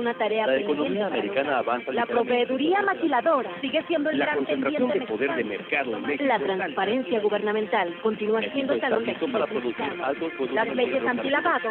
una tarea La economía americana avanza La proveeduría maquiladora sigue siendo el La gran concentración pendiente de poder de mercado en México La alta. transparencia gubernamental continúa siendo el talón de para producir altos Las leyes antilavado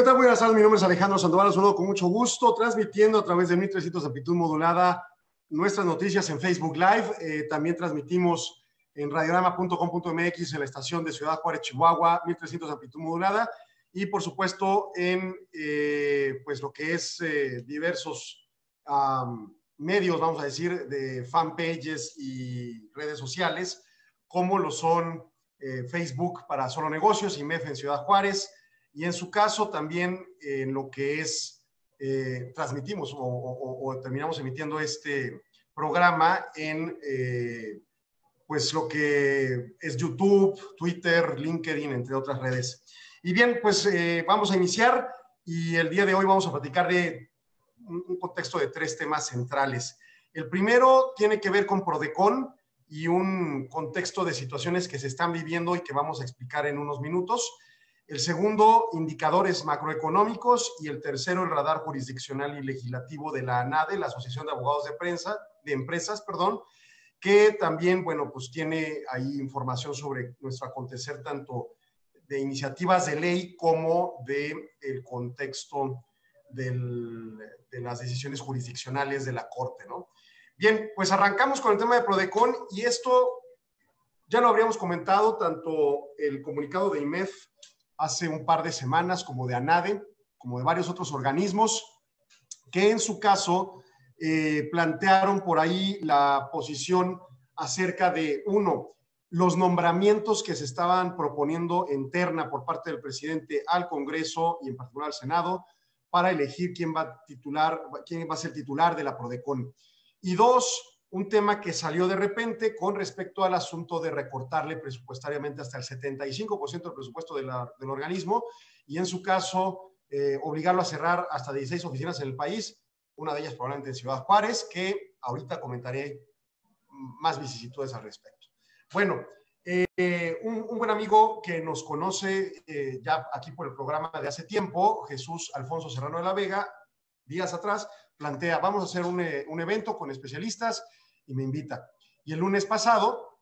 ¿Qué tal? Buenas tardes, mi nombre es Alejandro Sandoval, los saludo con mucho gusto, transmitiendo a través de 1300 de amplitud modulada nuestras noticias en Facebook Live. Eh, también transmitimos en radiorama.com.mx en la estación de Ciudad Juárez, Chihuahua, 1300 de amplitud modulada. Y por supuesto en eh, pues lo que es eh, diversos am, medios, vamos a decir, de fanpages y redes sociales, como lo son eh, Facebook para Solo Negocios y MEF en Ciudad Juárez, y en su caso también eh, en lo que es, eh, transmitimos o, o- o terminamos emitiendo este programa en eh, pues lo que es YouTube, Twitter, LinkedIn, entre otras redes. Y bien, pues eh, vamos a iniciar y el día de hoy vamos a platicar de un, un contexto de tres temas centrales. El primero tiene que ver con Prodecon y un contexto de situaciones que se están viviendo y que vamos a explicar en unos minutos. El segundo, indicadores macroeconómicos. Y el tercero, el radar jurisdiccional y legislativo de la ANADE, la Asociación de Abogados de Prensa, de Empresas, perdón, que también, bueno, pues tiene ahí información sobre nuestro acontecer tanto de iniciativas de ley como de el contexto de las decisiones jurisdiccionales de la Corte, ¿no? Bien, pues arrancamos con el tema de Prodecon y esto ya lo habríamos comentado, tanto el comunicado de IMEF hace un par de semanas, como de ANADE, como de varios otros organismos, que en su caso eh, plantearon por ahí la posición acerca de, uno, los nombramientos que se estaban proponiendo en terna por parte del presidente al Congreso y en particular al Senado para elegir quién va a titular, quién va a ser titular de la Prodecon. Y dos, un tema que salió de repente con respecto al asunto de recortarle presupuestariamente hasta el 75% del presupuesto del organismo y en su caso eh, obligarlo a cerrar hasta 16 oficinas en el país, una de ellas probablemente en Ciudad Juárez, que ahorita comentaré más vicisitudes al respecto. Bueno, eh, un, buen amigo que nos conoce eh, ya aquí por el programa de hace tiempo, Jesús Alfonso Serrano de la Vega, días atrás, plantea, vamos a hacer un, eh, un evento con especialistas y me invita. Y el lunes pasado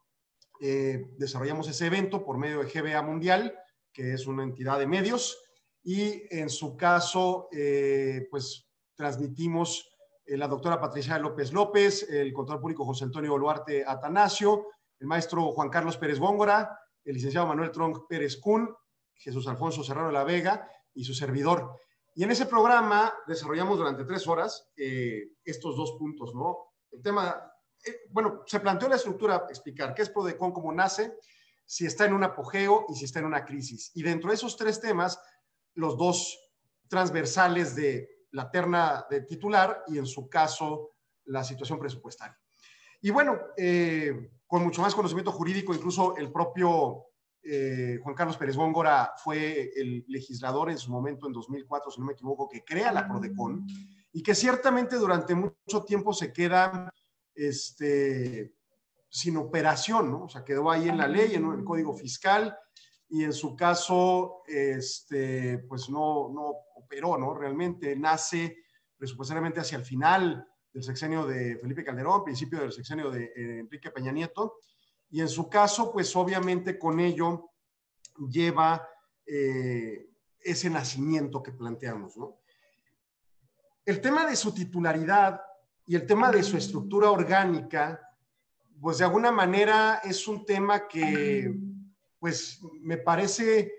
eh, desarrollamos ese evento por medio de GBA Mundial, que es una entidad de medios, y en su caso, eh, pues transmitimos eh, la doctora Patricia López López, el contador público José Antonio Boluarte Atanasio, el maestro Juan Carlos Pérez Góngora, el licenciado Manuel Tronc Pérez Cun, Jesús Alfonso Serrano la Vega y su servidor. Y en ese programa desarrollamos durante tres horas eh, estos dos puntos, ¿no? El tema, bueno, se planteó la estructura, explicar qué es Prodecon, cómo nace, si está en un apogeo y si está en una crisis. Y dentro de esos tres temas, los dos transversales de la terna de titular y en su caso la situación presupuestaria. Y bueno, eh, con mucho más conocimiento jurídico, incluso el propio eh, Juan Carlos Pérez Góngora fue el legislador en su momento, en 2004, si no me equivoco, que crea la Prodecon y que ciertamente durante mucho tiempo se queda este, sin operación, ¿no? O sea, quedó ahí en la ley, en el Código Fiscal, y en su caso, este, pues no, no operó, ¿no? Realmente nace presupuestariamente hacia el final del sexenio de Felipe Calderón, principio del sexenio de eh, Enrique Peña Nieto, y en su caso, pues obviamente con ello lleva eh, ese nacimiento que planteamos, ¿no? El tema de su titularidad y el tema de su estructura orgánica, pues de alguna manera es un tema que, pues me parece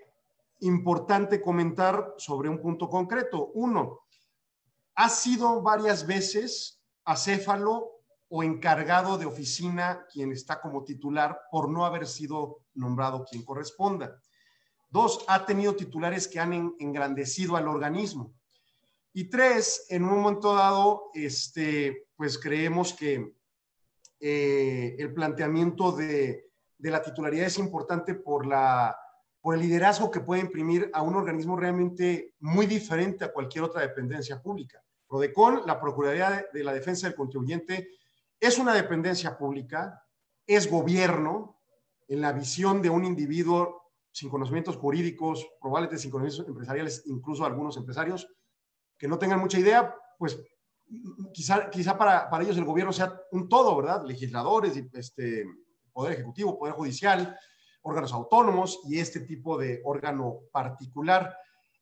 importante comentar sobre un punto concreto. Uno, ha sido varias veces acéfalo o encargado de oficina quien está como titular por no haber sido nombrado quien corresponda. Dos, ha tenido titulares que han engrandecido al organismo. Y tres, en un momento dado, este, pues creemos que eh, el planteamiento de, de, la titularidad es importante por, la, por el liderazgo que puede imprimir a un organismo realmente muy diferente a cualquier otra dependencia pública. Prodecon, la Procuraduría de la Defensa del Contribuyente, es una dependencia pública, es gobierno, en la visión de un individuo sin conocimientos jurídicos, probablemente sin conocimientos empresariales, incluso algunos empresarios que no tengan mucha idea, pues quizá, quizá para, para ellos el gobierno sea un todo, ¿verdad? Legisladores, este, Poder Ejecutivo, Poder Judicial, órganos autónomos y este tipo de órgano particular.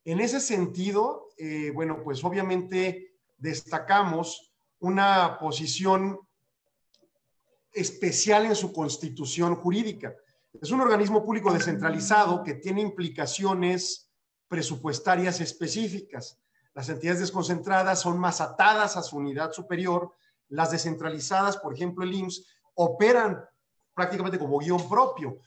En ese sentido, eh, bueno, pues obviamente destacamos una posición especial en su constitución jurídica. Es un organismo público descentralizado que tiene implicaciones presupuestarias específicas. Las entidades desconcentradas son más atadas a su unidad superior. Las descentralizadas, por ejemplo, el IMSS, operan prácticamente como guion propio,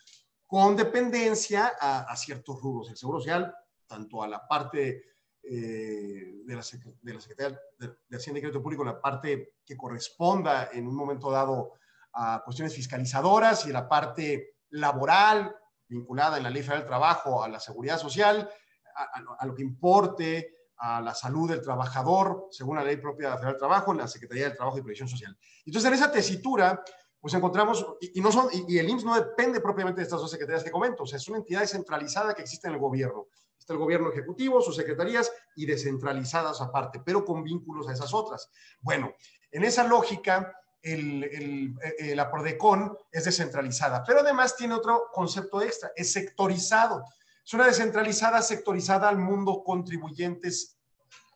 con dependencia a, ciertos rubros. El Seguro Social, tanto a la parte eh, de, la, Secretaría de, de Hacienda y Crédito Público, la parte que corresponda en un momento dado a cuestiones fiscalizadoras y la parte laboral vinculada en la Ley Federal del Trabajo a la seguridad social, a, lo que importe a la salud del trabajador, según la ley propia Federal del Trabajo, en la Secretaría del Trabajo y Previsión Social. Entonces, en esa tesitura, pues encontramos, y, no son, y, el IMSS no depende propiamente de estas dos secretarías que comento, o sea, es una entidad descentralizada que existe en el gobierno. Está el gobierno ejecutivo, sus secretarías y descentralizadas aparte, pero con vínculos a esas otras. Bueno, en esa lógica, el, el, la Prodecon es descentralizada, pero además tiene otro concepto extra, es sectorizado. Es una descentralizada sectorizada al mundo contribuyentes,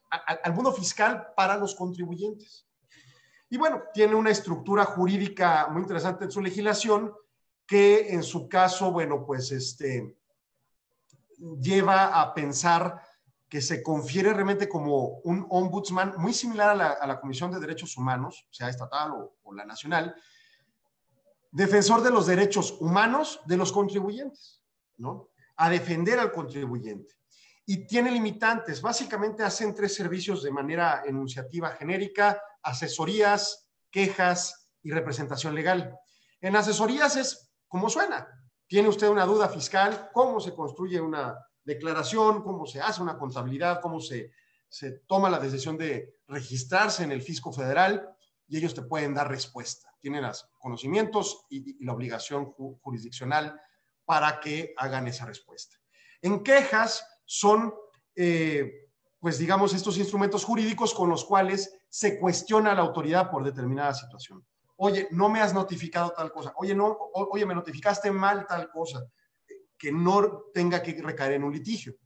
al mundo fiscal para los contribuyentes. Y bueno, tiene una estructura jurídica muy interesante en su legislación que en su caso, bueno, pues este, lleva a pensar que se confiere realmente como un ombudsman muy similar a la, Comisión de Derechos Humanos, sea estatal o, la nacional, defensor de los derechos humanos de los contribuyentes, ¿no? A defender al contribuyente. Y tiene limitantes. Básicamente hacen tres servicios de manera enunciativa genérica, asesorías, quejas y representación legal. En asesorías es como suena. Tiene usted una duda fiscal, cómo se construye una declaración, cómo se hace una contabilidad, cómo se, se toma la decisión de registrarse en el fisco federal y ellos te pueden dar respuesta. Tienen los conocimientos y, la obligación jurisdiccional para que hagan esa respuesta. En quejas son, eh, pues digamos, estos instrumentos jurídicos con los cuales se cuestiona la autoridad por determinada situación. Oye, no me has notificado tal cosa. Oye, no, oye, me notificaste mal tal cosa que no tenga que recaer en un litigio.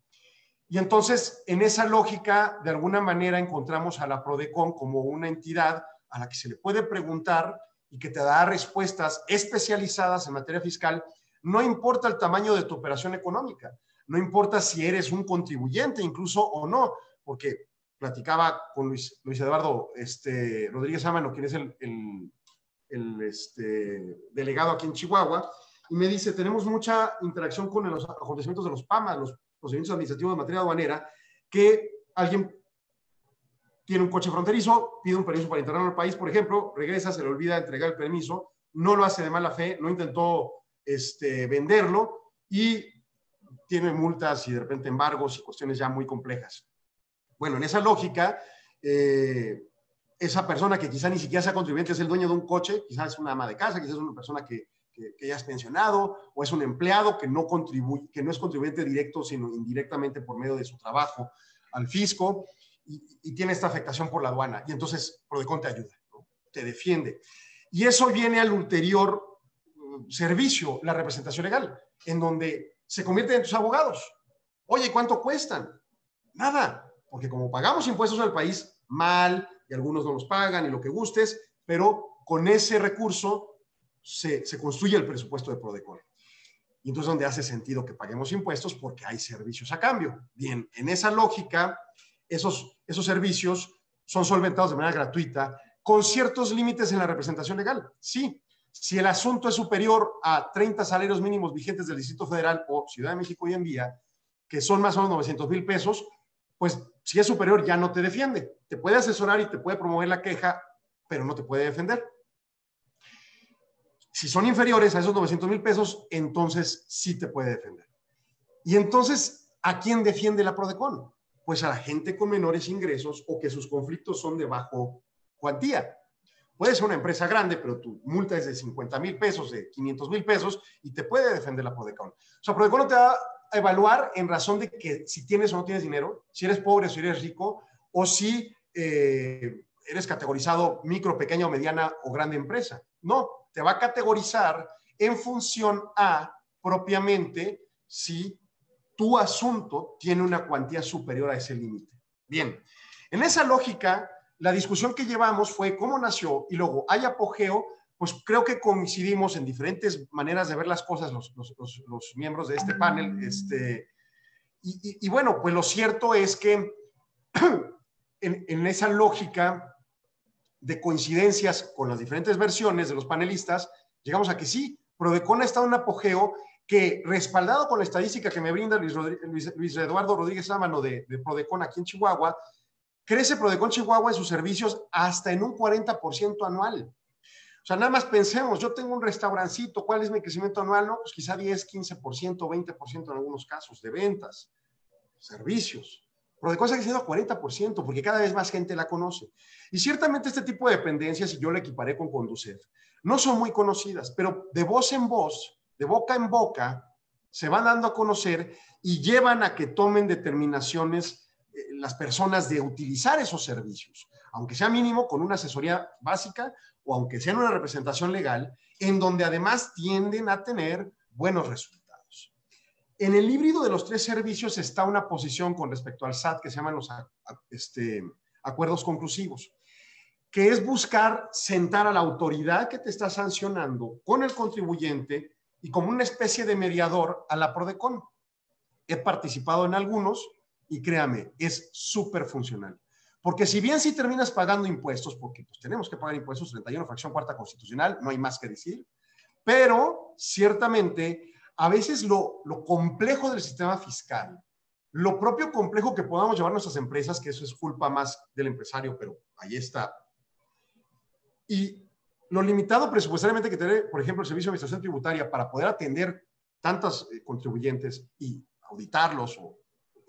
Y entonces, en esa lógica, de alguna manera encontramos a la PRODECON como una entidad a la que se le puede preguntar y que te da respuestas especializadas en materia fiscal, no importa el tamaño de tu operación económica, no importa si eres un contribuyente incluso o no, porque platicaba con Luis, Eduardo este, Rodríguez Amano, quien es el, este, delegado aquí en Chihuahua, y me dice, tenemos mucha interacción con los acontecimientos de los PAMA, los procedimientos administrativos de materia aduanera, que alguien tiene un coche fronterizo, pide un permiso para entrar al país, por ejemplo, regresa, se le olvida entregar el permiso, no lo hace de mala fe, no intentó este, venderlo y tiene multas y de repente embargos y cuestiones ya muy complejas. Bueno, en esa lógica, eh, esa persona que quizá ni siquiera sea contribuyente es el dueño de un coche, quizás es una ama de casa, quizás es una persona que ya es pensionado o es un empleado que no, contribuye, que no es contribuyente directo, sino indirectamente por medio de su trabajo al fisco y, tiene esta afectación por la aduana. Y entonces Prodecon te ayuda, te defiende. Y eso viene al ulterior servicio, la representación legal, en donde se convierten en tus abogados. Oye, ¿cuánto cuestan? Nada, porque como pagamos impuestos al país, mal, y algunos no los pagan y lo que gustes, pero con ese recurso se, construye el presupuesto de Prodecon. Y entonces donde hace sentido que paguemos impuestos porque hay servicios a cambio. Bien, en esa lógica, esos, esos servicios son solventados de manera gratuita con ciertos límites en la representación legal. Sí, si el asunto es superior a 30 salarios mínimos vigentes del Distrito Federal o Ciudad de México hoy en día, que son más o menos 900 mil pesos, pues si es superior ya no te defiende. Te puede asesorar y te puede promover la queja, pero no te puede defender. Si son inferiores a esos 900 mil pesos, entonces sí te puede defender. Y entonces, ¿a quién defiende la PRODECON? Pues a la gente con menores ingresos o que sus conflictos son de bajo cuantía. Puede ser una empresa grande, pero tu multa es de 50 mil pesos, de 500 mil pesos, y te puede defender la PRODECON. O sea, PRODECON te va a evaluar en razón de que si tienes o no tienes dinero, si eres pobre o si eres rico, o si eh, eres categorizado micro, pequeña o mediana o grande empresa. No, te va a categorizar en función a propiamente si tu asunto tiene una cuantía superior a ese límite. Bien, en esa lógica, la discusión que llevamos fue cómo nació y luego hay apogeo, pues creo que coincidimos en diferentes maneras de ver las cosas los, miembros de este panel. Este, y, bueno, pues lo cierto es que en, en esa lógica de coincidencias con las diferentes versiones de los panelistas, llegamos a que sí, Prodecon ha estado en apogeo que, respaldado con la estadística que me brinda Luis, Eduardo Rodríguez Sámano de, de, Prodecon aquí en Chihuahua, crece Prodecon Chihuahua en sus servicios hasta en un 40% anual. O sea, nada más pensemos, yo tengo un restaurancito, ¿cuál es mi crecimiento anual? No, pues quizá 10, 15%, 20% en algunos casos de ventas, servicios. Prodecon está creciendo a 40% porque cada vez más gente la conoce. Y ciertamente este tipo de dependencias, y yo lo equiparé con Conducef, no son muy conocidas, pero de voz en voz, de boca en boca, se van dando a conocer y llevan a que tomen determinaciones las personas de utilizar esos servicios, aunque sea mínimo con una asesoría básica o aunque sea en una representación legal, en donde además tienden a tener buenos resultados. En el híbrido de los tres servicios está una posición con respecto al SAT que se llaman los este, acuerdos conclusivos que es buscar sentar a la autoridad que te está sancionando con el contribuyente y como una especie de mediador a la PRODECON. He participado en algunos y créame, es súper funcional. Porque si bien si terminas pagando impuestos, porque pues, tenemos que pagar impuestos, 31 fracción cuarta constitucional, no hay más que decir, pero ciertamente a veces lo, lo complejo del sistema fiscal, lo propio complejo que podamos llevar nuestras empresas, que eso es culpa más del empresario, pero ahí está y lo limitado presupuestariamente que tiene, por ejemplo, el Servicio de Administración Tributaria para poder atender tantos eh, contribuyentes y auditarlos o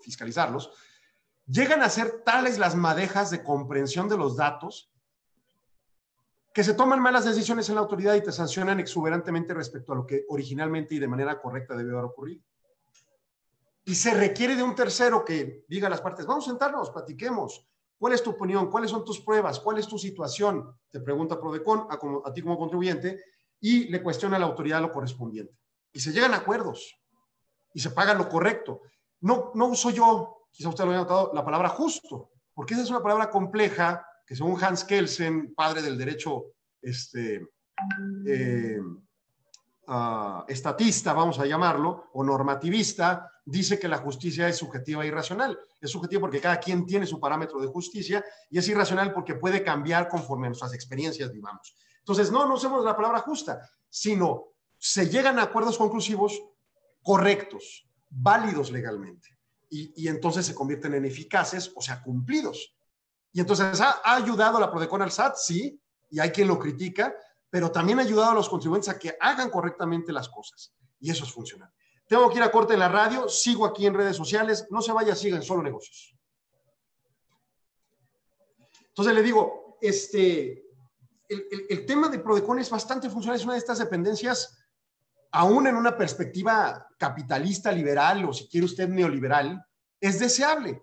fiscalizarlos, llegan a ser tales las madejas de comprensión de los datos que se toman malas decisiones en la autoridad y te sancionan exuberantemente respecto a lo que originalmente y de manera correcta debió haber ocurrido. Y se requiere de un tercero que diga a las partes, vamos a sentarnos, platiquemos, ¿Cuál es tu opinión? ¿Cuáles son tus pruebas? ¿Cuál es tu situación? Te pregunta Prodecon a, a ti como contribuyente y le cuestiona a la autoridad lo correspondiente. Y se llegan a acuerdos y se paga lo correcto. No, no uso yo, quizá usted lo haya notado, la palabra justo, porque esa es una palabra compleja que según Hans Kelsen, padre del derecho este, eh, uh, estatista, vamos a llamarlo, o normativista, dice que la justicia es subjetiva e irracional. Es subjetiva porque cada quien tiene su parámetro de justicia y es irracional porque puede cambiar conforme a nuestras experiencias vivamos. Entonces, no, no usemos la palabra justa, sino se llegan a acuerdos conclusivos correctos, válidos legalmente. Y, entonces se convierten en eficaces, o sea, cumplidos. Y entonces, ¿ha, ¿ha ayudado la Prodecon al SAT? Sí, y hay quien lo critica, pero también ha ayudado a los contribuyentes a que hagan correctamente las cosas. Y eso es funcional. Tengo que ir a corte en la radio, sigo aquí en redes sociales, no se vaya, sigan solo negocios. Entonces le digo, este, el, tema de Prodecon es bastante funcional, es una de estas dependencias, aún en una perspectiva capitalista, liberal o si quiere usted neoliberal, es deseable.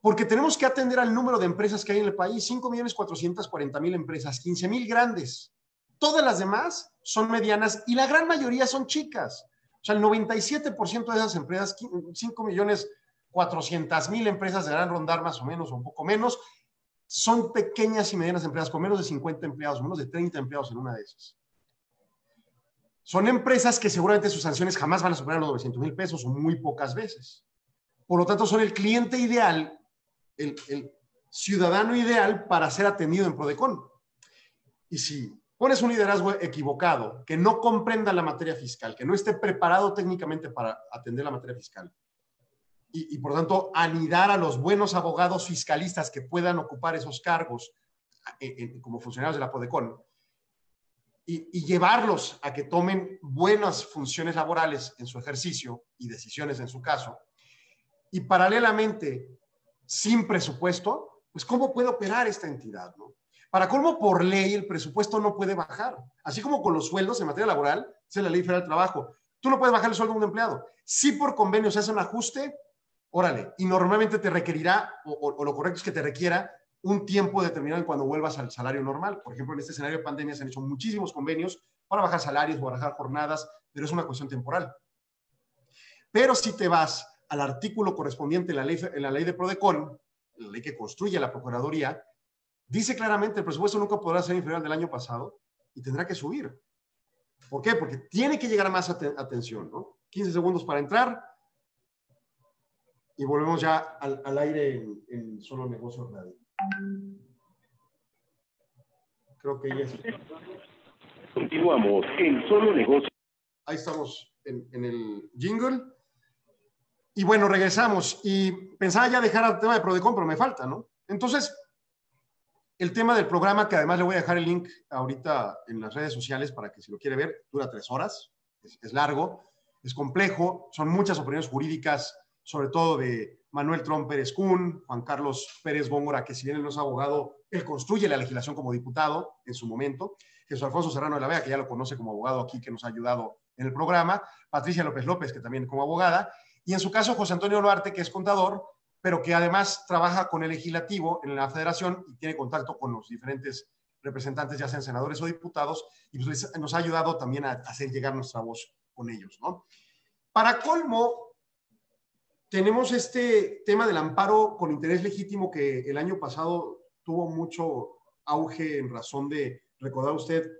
Porque tenemos que atender al número de empresas que hay en el país, 5.440.000 empresas, 15.000 grandes, Todas las demás son medianas y la gran mayoría son chicas. O sea, el 97% de esas empresas, 5 millones 400 mil empresas deberán rondar más o menos o un poco menos, son pequeñas y medianas empresas con menos de 50 empleados, menos de 30 empleados en una de esas. Son empresas que seguramente sus sanciones jamás van a superar los 900 mil pesos o muy pocas veces. Por lo tanto, son el cliente ideal, el, el ciudadano ideal para ser atendido en Prodecon. Y si pones un liderazgo equivocado, que no comprenda la materia fiscal, que no esté preparado técnicamente para atender la materia fiscal, y, por tanto anidar a los buenos abogados fiscalistas que puedan ocupar esos cargos eh, como funcionarios de la PODECON y, llevarlos a que tomen buenas funciones laborales en su ejercicio y decisiones en su caso, y paralelamente, sin presupuesto, pues ¿cómo puede operar esta entidad? Para colmo, por ley, el presupuesto no puede bajar. Así como con los sueldos en materia laboral, es la ley federal del trabajo. Tú no puedes bajar el sueldo de un empleado. Si por convenio se hace un ajuste, órale, y normalmente te requerirá, o, lo correcto es que te requiera un tiempo determinado cuando vuelvas al salario normal. Por ejemplo, en este escenario de pandemia se han hecho muchísimos convenios para bajar salarios o bajar jornadas, pero es una cuestión temporal. Pero si te vas al artículo correspondiente en la ley, en la ley de Prodecon, la ley que construye la Procuraduría, dice claramente el presupuesto nunca podrá ser inferior al del año pasado y tendrá que subir. ¿Por qué? Porque tiene que llegar más atención, ¿no? 15 segundos para entrar y volvemos ya al, aire en, en, solo negocios radio. Creo que ya es. Continuamos en solo negocios. Ahí estamos en, en el jingle. Y bueno, regresamos. Y pensaba ya dejar el tema de Prodecon, pero me falta, ¿no? Entonces, el tema del programa, que además le voy a dejar el link ahorita en las redes sociales para que si lo quiere ver, dura tres horas, es, largo, es complejo, son muchas opiniones jurídicas, sobre todo de Manuel Trump Pérez Cun, Juan Carlos Pérez Góngora, que si bien él no es abogado, él construye la legislación como diputado en su momento, Jesús Alfonso Serrano de la Vega, que ya lo conoce como abogado aquí, que nos ha ayudado en el programa, Patricia López López, que también como abogada, y en su caso José Antonio Duarte, que es contador, pero que además trabaja con el legislativo en la federación y tiene contacto con los diferentes representantes, ya sean senadores o diputados, y pues nos ha ayudado también a hacer llegar nuestra voz con ellos. ¿no? Para colmo, tenemos este tema del amparo con interés legítimo que el año pasado tuvo mucho auge en razón de, recordar usted,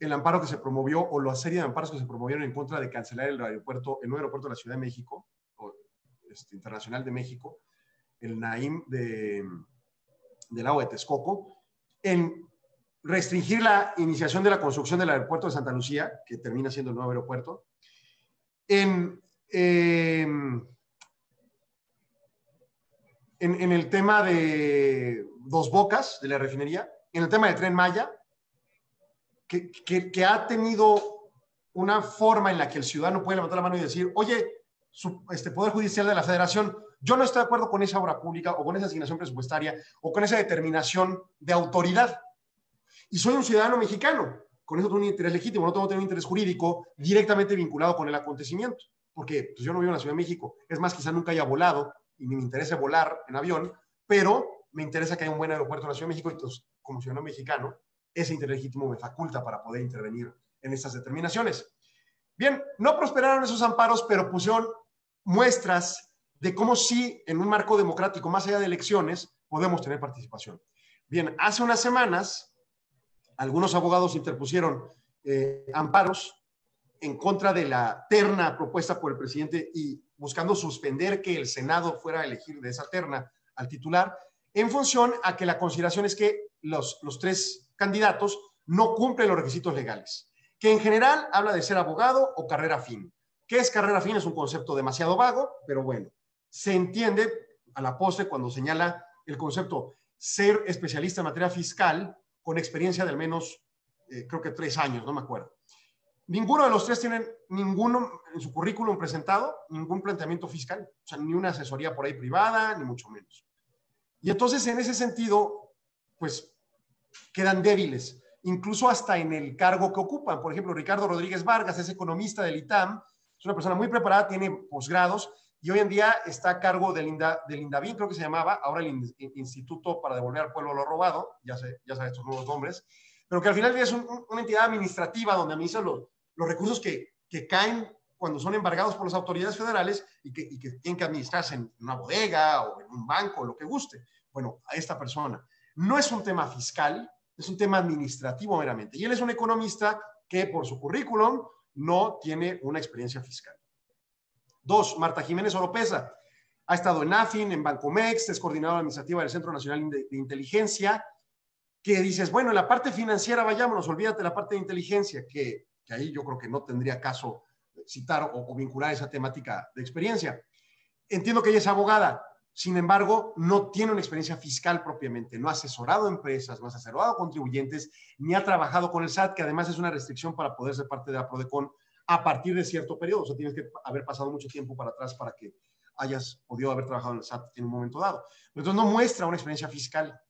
el amparo que se promovió o la serie de amparos que se promovieron en contra de cancelar el aeropuerto, el nuevo aeropuerto de la Ciudad de México, este, Internacional de México, el NAIM de, del agua de Texcoco, en restringir la iniciación de la construcción del aeropuerto de Santa Lucía, que termina siendo el nuevo aeropuerto, en, em, en, el tema de Dos Bocas, de la refinería, en el tema del Tren Maya, que, ha tenido una forma en la que el ciudadano puede levantar la mano y decir, oye, este Poder Judicial de la Federación, yo no estoy de acuerdo con esa obra pública o con esa asignación presupuestaria o con esa determinación de autoridad. Y soy un ciudadano mexicano, con eso tengo un interés legítimo, no tengo un interés jurídico directamente vinculado con el acontecimiento, porque pues, yo no vivo en la Ciudad de México. Es más, quizá nunca haya volado y ni me interesa volar en avión, pero me interesa que haya un buen aeropuerto en la Ciudad de México y entonces, como ciudadano mexicano, ese interés legítimo me faculta para poder intervenir en estas determinaciones. Bien, no prosperaron esos amparos, pero pusieron muestras de cómo sí, en un marco democrático, más allá de elecciones, podemos tener participación. Bien, hace unas semanas, algunos abogados interpusieron eh, amparos en contra de la terna propuesta por el presidente y buscando suspender que el Senado fuera a elegir de esa terna al titular, en función a que la consideración es que los, los tres candidatos no cumplen los requisitos legales que en general habla de ser abogado o carrera fin. ¿Qué es carrera fin? Es un concepto demasiado vago, pero bueno, se entiende a la postre cuando señala el concepto ser especialista en materia fiscal con experiencia de al menos, eh, creo que tres años, no me acuerdo. Ninguno de los tres tienen ninguno en su currículum presentado, ningún planteamiento fiscal, o sea, ni una asesoría por ahí privada, ni mucho menos. Y entonces, en ese sentido, pues quedan débiles incluso hasta en el cargo que ocupan. Por ejemplo, Ricardo Rodríguez Vargas es economista del ITAM, es una persona muy preparada, tiene posgrados y hoy en día está a cargo del, Inda, del INDAVIN, creo que se llamaba, ahora el Instituto para Devolver al Pueblo lo Robado, ya sé, ya sabes estos nuevos nombres, pero que al final es una entidad administrativa donde administra los, los recursos que, que, caen cuando son embargados por las autoridades federales y que, y que tienen que administrarse en una bodega o en un banco, lo que guste. Bueno, a esta persona. No es un tema fiscal, es un tema administrativo meramente. Y él es un economista que por su currículum no tiene una experiencia fiscal. Dos, Marta Jiménez Oropesa. Ha estado en AFIN, en Bancomex, es coordinadora administrativa del Centro Nacional de, Inteligencia, que dices, bueno, en la parte financiera vayámonos, olvídate la parte de inteligencia, que, ahí yo creo que no tendría caso citar o, vincular esa temática de experiencia. entiendo que ella es abogada, sin embargo, no tiene una experiencia fiscal propiamente, no ha asesorado empresas, no ha asesorado contribuyentes, ni ha trabajado con el SAT, que además es una restricción para poder ser parte de la PRODECON a partir de cierto periodo. O sea, tienes que haber pasado mucho tiempo para atrás para que hayas podido haber trabajado en el SAT en un momento dado. Entonces, no muestra una experiencia fiscal.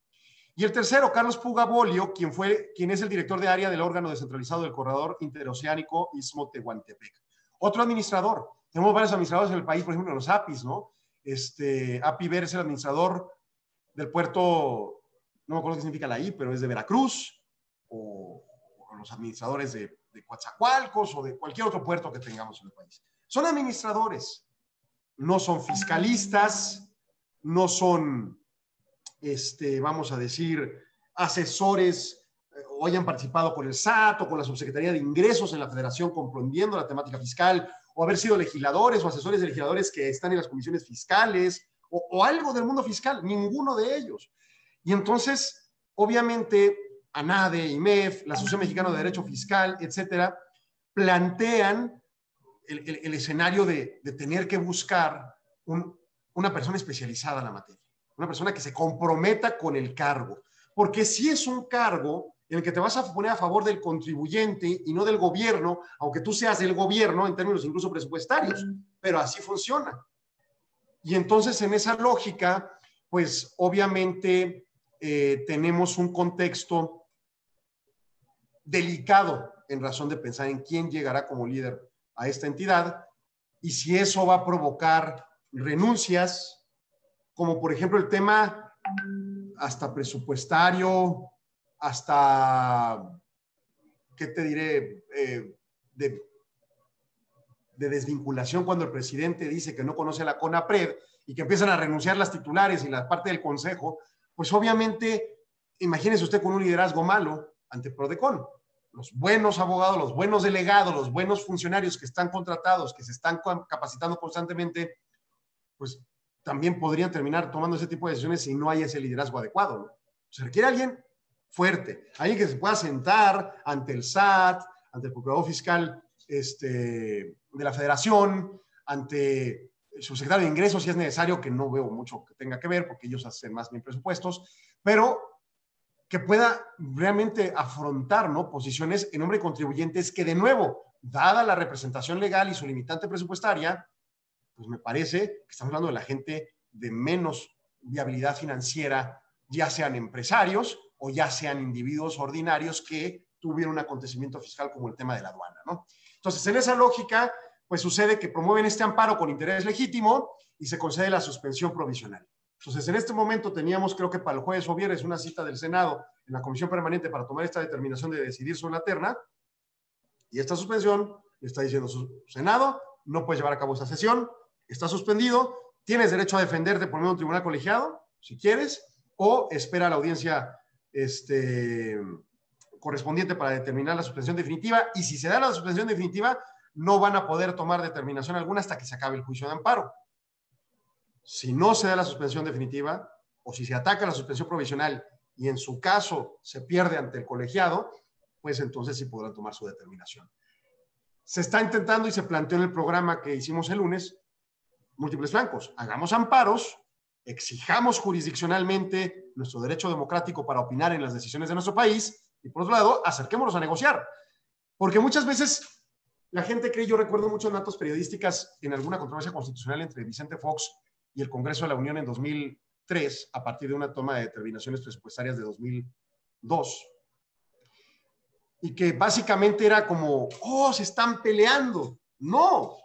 Y el tercero, Carlos Pugabolio, quien, fue, quien es el director de área del órgano descentralizado del corredor interoceánico Istmo Tehuantepec. Otro administrador. Tenemos varios administradores en el país, por ejemplo, los APIs, ¿no? Este, API Ver es el administrador del puerto, no me acuerdo qué significa la I, pero es de Veracruz, o, o los administradores de, de Coatzacoalcos o de cualquier otro puerto que tengamos en el país. Son administradores, no son fiscalistas, no son este, vamos a decir, asesores eh, o hayan participado con el SAT o con la Subsecretaría de Ingresos en la Federación comprendiendo la temática fiscal, o haber sido legisladores o asesores de legisladores que están en las comisiones fiscales, o, algo del mundo fiscal, ninguno de ellos. Y entonces, obviamente, ANADE, IMEF, la Asociación Mexicana de Derecho Fiscal, etcétera, plantean el, escenario de, tener que buscar un, una persona especializada en la materia una persona que se comprometa con el cargo. Porque si es un cargo en el que te vas a poner a favor del contribuyente y no del gobierno, aunque tú seas del gobierno en términos incluso presupuestarios, pero así funciona. Y entonces en esa lógica, pues obviamente eh, tenemos un contexto delicado en razón de pensar en quién llegará como líder a esta entidad y si eso va a provocar renuncias, como por ejemplo el tema hasta presupuestario, hasta, ¿qué te diré? Eh, de, de, desvinculación cuando el presidente dice que no conoce la CONAPRED y que empiezan a renunciar las titulares y la parte del consejo, pues obviamente, imagínese usted con un liderazgo malo ante PRODECON. Los buenos abogados, los buenos delegados, los buenos funcionarios que están contratados, que se están capacitando constantemente, pues también podrían terminar tomando ese tipo de decisiones si no hay ese liderazgo adecuado. Se requiere alguien fuerte, alguien que se pueda sentar ante el SAT, ante el Procurador Fiscal este, de la Federación, ante su secretario de Ingresos, si es necesario, que no veo mucho que tenga que ver, porque ellos hacen más bien presupuestos, pero que pueda realmente afrontar ¿no? posiciones en nombre de contribuyentes que, de nuevo, dada la representación legal y su limitante presupuestaria, pues me parece que estamos hablando de la gente de menos viabilidad financiera, ya sean empresarios o ya sean individuos ordinarios que tuvieron un acontecimiento fiscal como el tema de la aduana, ¿no? Entonces, en esa lógica, pues sucede que promueven este amparo con interés legítimo y se concede la suspensión provisional. Entonces, en este momento teníamos, creo que para el jueves o viernes, una cita del Senado en la Comisión Permanente para tomar esta determinación de decidir sobre la terna. Y esta suspensión le está diciendo su Senado, no puede llevar a cabo esa sesión, está suspendido, tienes derecho a defenderte por medio de un tribunal colegiado, si quieres, o espera la audiencia este, correspondiente para determinar la suspensión definitiva, y si se da la suspensión definitiva, no van a poder tomar determinación alguna hasta que se acabe el juicio de amparo. Si no se da la suspensión definitiva, o si se ataca la suspensión provisional y en su caso se pierde ante el colegiado, pues entonces sí podrán tomar su determinación. Se está intentando y se planteó en el programa que hicimos el lunes múltiples flancos. Hagamos amparos, exijamos jurisdiccionalmente nuestro derecho democrático para opinar en las decisiones de nuestro país y por otro lado, acerquémonos a negociar. Porque muchas veces la gente cree, yo recuerdo muchas datos periodísticas en alguna controversia constitucional entre Vicente Fox y el Congreso de la Unión en 2003, a partir de una toma de determinaciones presupuestarias de 2002, y que básicamente era como, oh, se están peleando. No,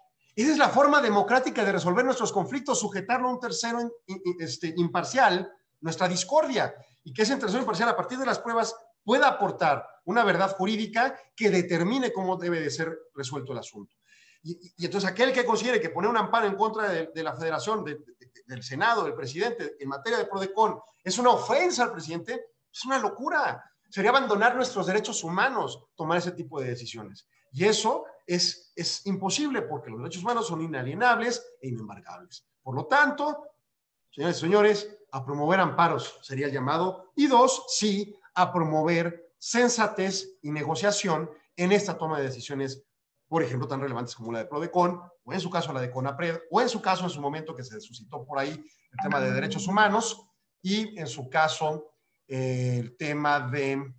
esa es la forma democrática de resolver nuestros conflictos, sujetarlo a un tercero este, imparcial, nuestra discordia, y que ese tercero imparcial, a partir de las pruebas, pueda aportar una verdad jurídica que determine cómo debe de ser resuelto el asunto. Y, y entonces aquel que considere que poner un amparo en contra de, la federación, de, de, del Senado, del presidente, en materia de PRODECON, es una ofensa al presidente, es una locura. Sería abandonar nuestros derechos humanos tomar ese tipo de decisiones. Y eso es, es imposible porque los derechos humanos son inalienables e inembargables. Por lo tanto, señores y señores, a promover amparos sería el llamado. Y dos, sí, a promover sensatez y negociación en esta toma de decisiones por ejemplo, tan relevantes como la de Prodecon, o en su caso la de CONAPRED, o en su caso en su momento que se suscitó por ahí el tema de derechos humanos, y en su caso eh, el tema de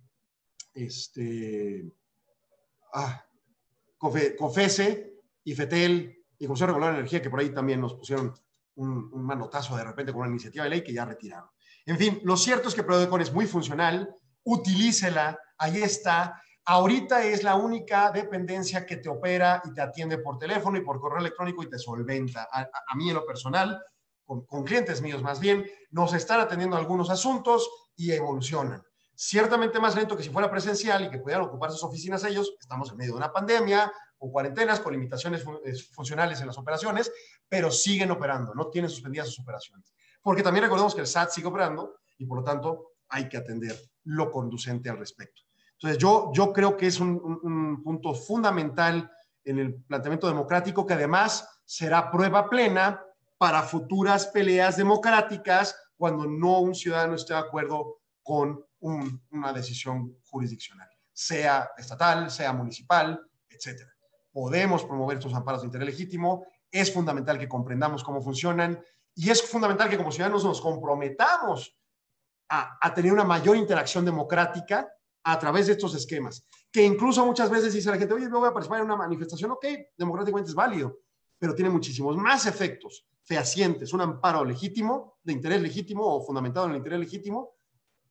este, ah, COFESE y FETEL y Consejo Regular de Energía, que por ahí también nos pusieron un, manotazo de repente con una iniciativa de ley que ya retiraron. En fin, lo cierto es que Prodecon es muy funcional, utilícela, ahí está. Ahorita es la única dependencia que te opera y te atiende por teléfono y por correo electrónico y te solventa. A mí en lo personal, con, con clientes míos más bien, nos están atendiendo algunos asuntos y evolucionan ciertamente más lento que si fuera presencial y que pudieran ocupar sus oficinas ellos. Estamos en medio de una pandemia, con cuarentenas, con limitaciones fun funcionales en las operaciones, pero siguen operando, no tienen suspendidas sus operaciones. Porque también recordemos que el SAT sigue operando y por lo tanto hay que atender lo conducente al respecto. Entonces yo, yo creo que es un, un, un punto fundamental en el planteamiento democrático que además será prueba plena para futuras peleas democráticas cuando no un ciudadano esté de acuerdo con un, una decisión jurisdiccional, sea estatal, sea municipal, etcétera. Podemos promover estos amparos de interés legítimo, es fundamental que comprendamos cómo funcionan y es fundamental que como ciudadanos nos comprometamos a, a tener una mayor interacción democrática a través de estos esquemas, que incluso muchas veces dice la gente, oye, yo voy a participar en una manifestación, ok, democráticamente es válido, pero tiene muchísimos más efectos fehacientes, un amparo legítimo, de interés legítimo o fundamentado en el interés legítimo,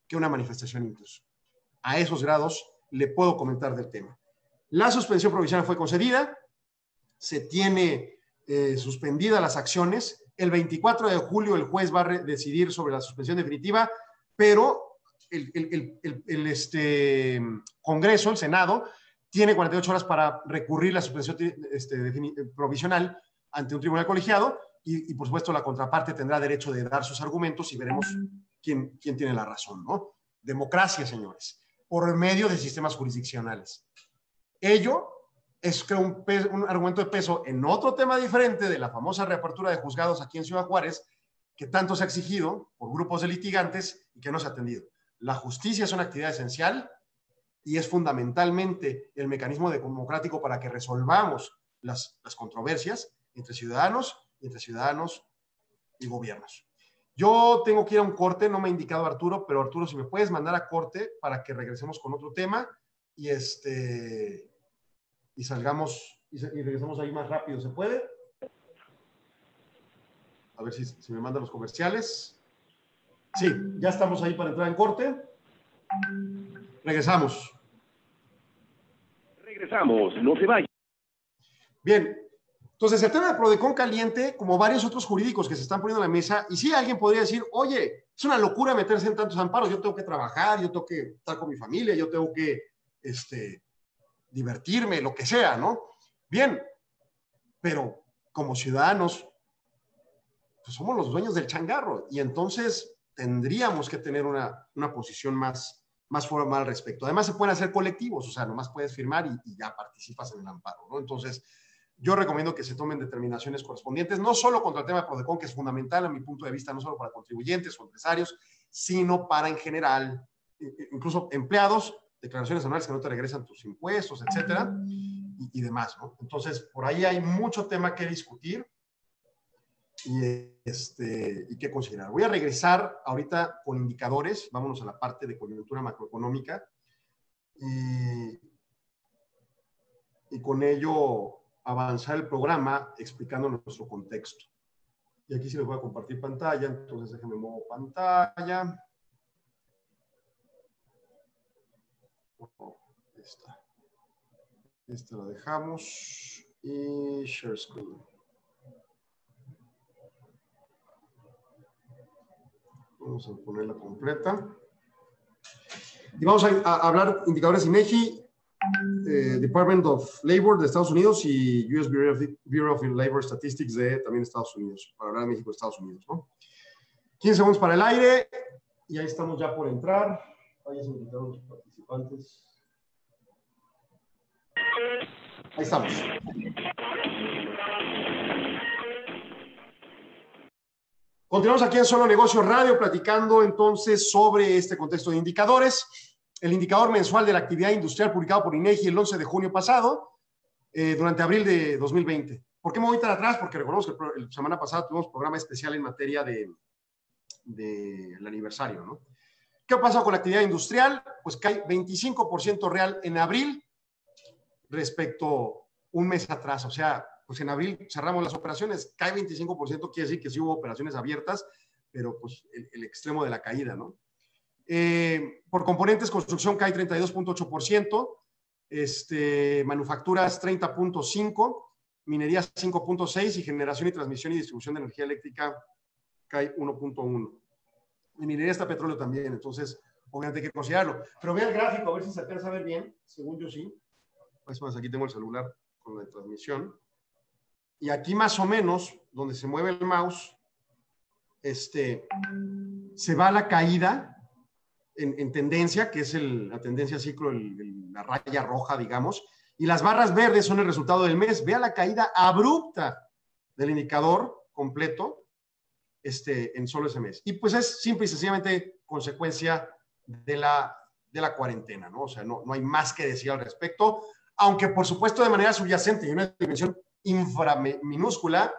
que una manifestación incluso. A esos grados le puedo comentar del tema. La suspensión provisional fue concedida, se tiene eh, suspendida las acciones. El 24 de julio el juez va a decidir sobre la suspensión definitiva, pero el, este, Congreso, el Senado, tiene 48 horas para recurrir la suspensión este, provisional ante un tribunal colegiado y, por supuesto, la contraparte tendrá derecho de dar sus argumentos y veremos quién, quién tiene la razón, ¿no? Democracia, señores, por medio de sistemas jurisdiccionales. Ello es un, un, argumento de peso en otro tema diferente de la famosa reapertura de juzgados aquí en Ciudad Juárez, que tanto se ha exigido por grupos de litigantes y que no se ha atendido. La justicia es una actividad esencial y es fundamentalmente el mecanismo democrático para que resolvamos las, las controversias entre ciudadanos, entre ciudadanos y gobiernos. Yo tengo que ir a un corte, no me ha indicado Arturo, pero Arturo, si me puedes mandar a corte para que regresemos con otro tema y este y salgamos y, y regresemos ahí más rápido, ¿se puede? A ver si, si me mandan los comerciales. Sí, ya estamos ahí para entrar en corte. Regresamos. Regresamos, no se vayan. Bien, entonces, el tema de Prodecon caliente, como varios otros jurídicos que se están poniendo en la mesa, y sí alguien podría decir, oye, es una locura meterse en tantos amparos, yo tengo que trabajar, yo tengo que estar con mi familia, yo tengo que este, divertirme, lo que sea, ¿no? Bien, pero como ciudadanos, pues somos los dueños del changarro, y entonces tendríamos que tener una, una posición más, más formal al respecto. Además, se pueden hacer colectivos, o sea, nomás puedes firmar y, y ya participas en el amparo, ¿no? Entonces, yo recomiendo que se tomen determinaciones correspondientes, no solo contra el tema de Prodecon, que es fundamental a mi punto de vista, no solo para contribuyentes o empresarios, sino para en general, incluso empleados, declaraciones anuales que no te regresan tus impuestos, etcétera, y, demás, ¿no? Entonces, por ahí hay mucho tema que discutir y, este, y que considerar. Voy a regresar ahorita con indicadores, vámonos a la parte de coyuntura macroeconómica, y, y con ello avanzar el programa explicando nuestro contexto. Y aquí sí les voy a compartir pantalla, entonces déjenme mover pantalla. Oh, esta. Esta la dejamos. Y share screen. Vamos a ponerla completa. Y vamos a, a hablar indicadores INEGI eh, Department of Labor de Estados Unidos y US Bureau of, Bureau of Labor Statistics de también Estados Unidos, para hablar de México Estados Unidos. ¿no? 15 segundos para el aire y ahí estamos ya por entrar. Ahí se invitaron los participantes. Ahí estamos. Continuamos aquí en Solo Negocio Radio platicando entonces sobre este contexto de indicadores el indicador mensual de la actividad industrial publicado por INEGI el 11 de junio pasado eh, durante abril de 2020. ¿Por qué me voy tan atrás? Porque recordemos que la semana pasada tuvimos programa especial en materia del de, de aniversario, ¿no? ¿Qué ha pasado con la actividad industrial? Pues cae 25% real en abril respecto un mes atrás. O sea, pues en abril cerramos las operaciones, cae 25%, quiere decir que sí hubo operaciones abiertas, pero pues el, el extremo de la caída, ¿no? Eh, por componentes, construcción cae 32.8%, este, manufacturas 30.5%, minería 5.6% y generación y transmisión y distribución de energía eléctrica cae 1.1%. En minería está petróleo también, entonces obviamente hay que considerarlo. Pero vea el gráfico, a ver si se alcanza a ver bien, según yo sí. Es más, aquí tengo el celular con la transmisión. Y aquí más o menos, donde se mueve el mouse, este, se va la caída en, en tendencia, que es el, la tendencia ciclo, la raya roja, digamos, y las barras verdes son el resultado del mes. Vea la caída abrupta del indicador completo este, en solo ese mes. Y pues es simple y sencillamente consecuencia de la, de la cuarentena, ¿no? O sea, no, no hay más que decir al respecto, aunque por supuesto de manera subyacente y una dimensión inframinúscula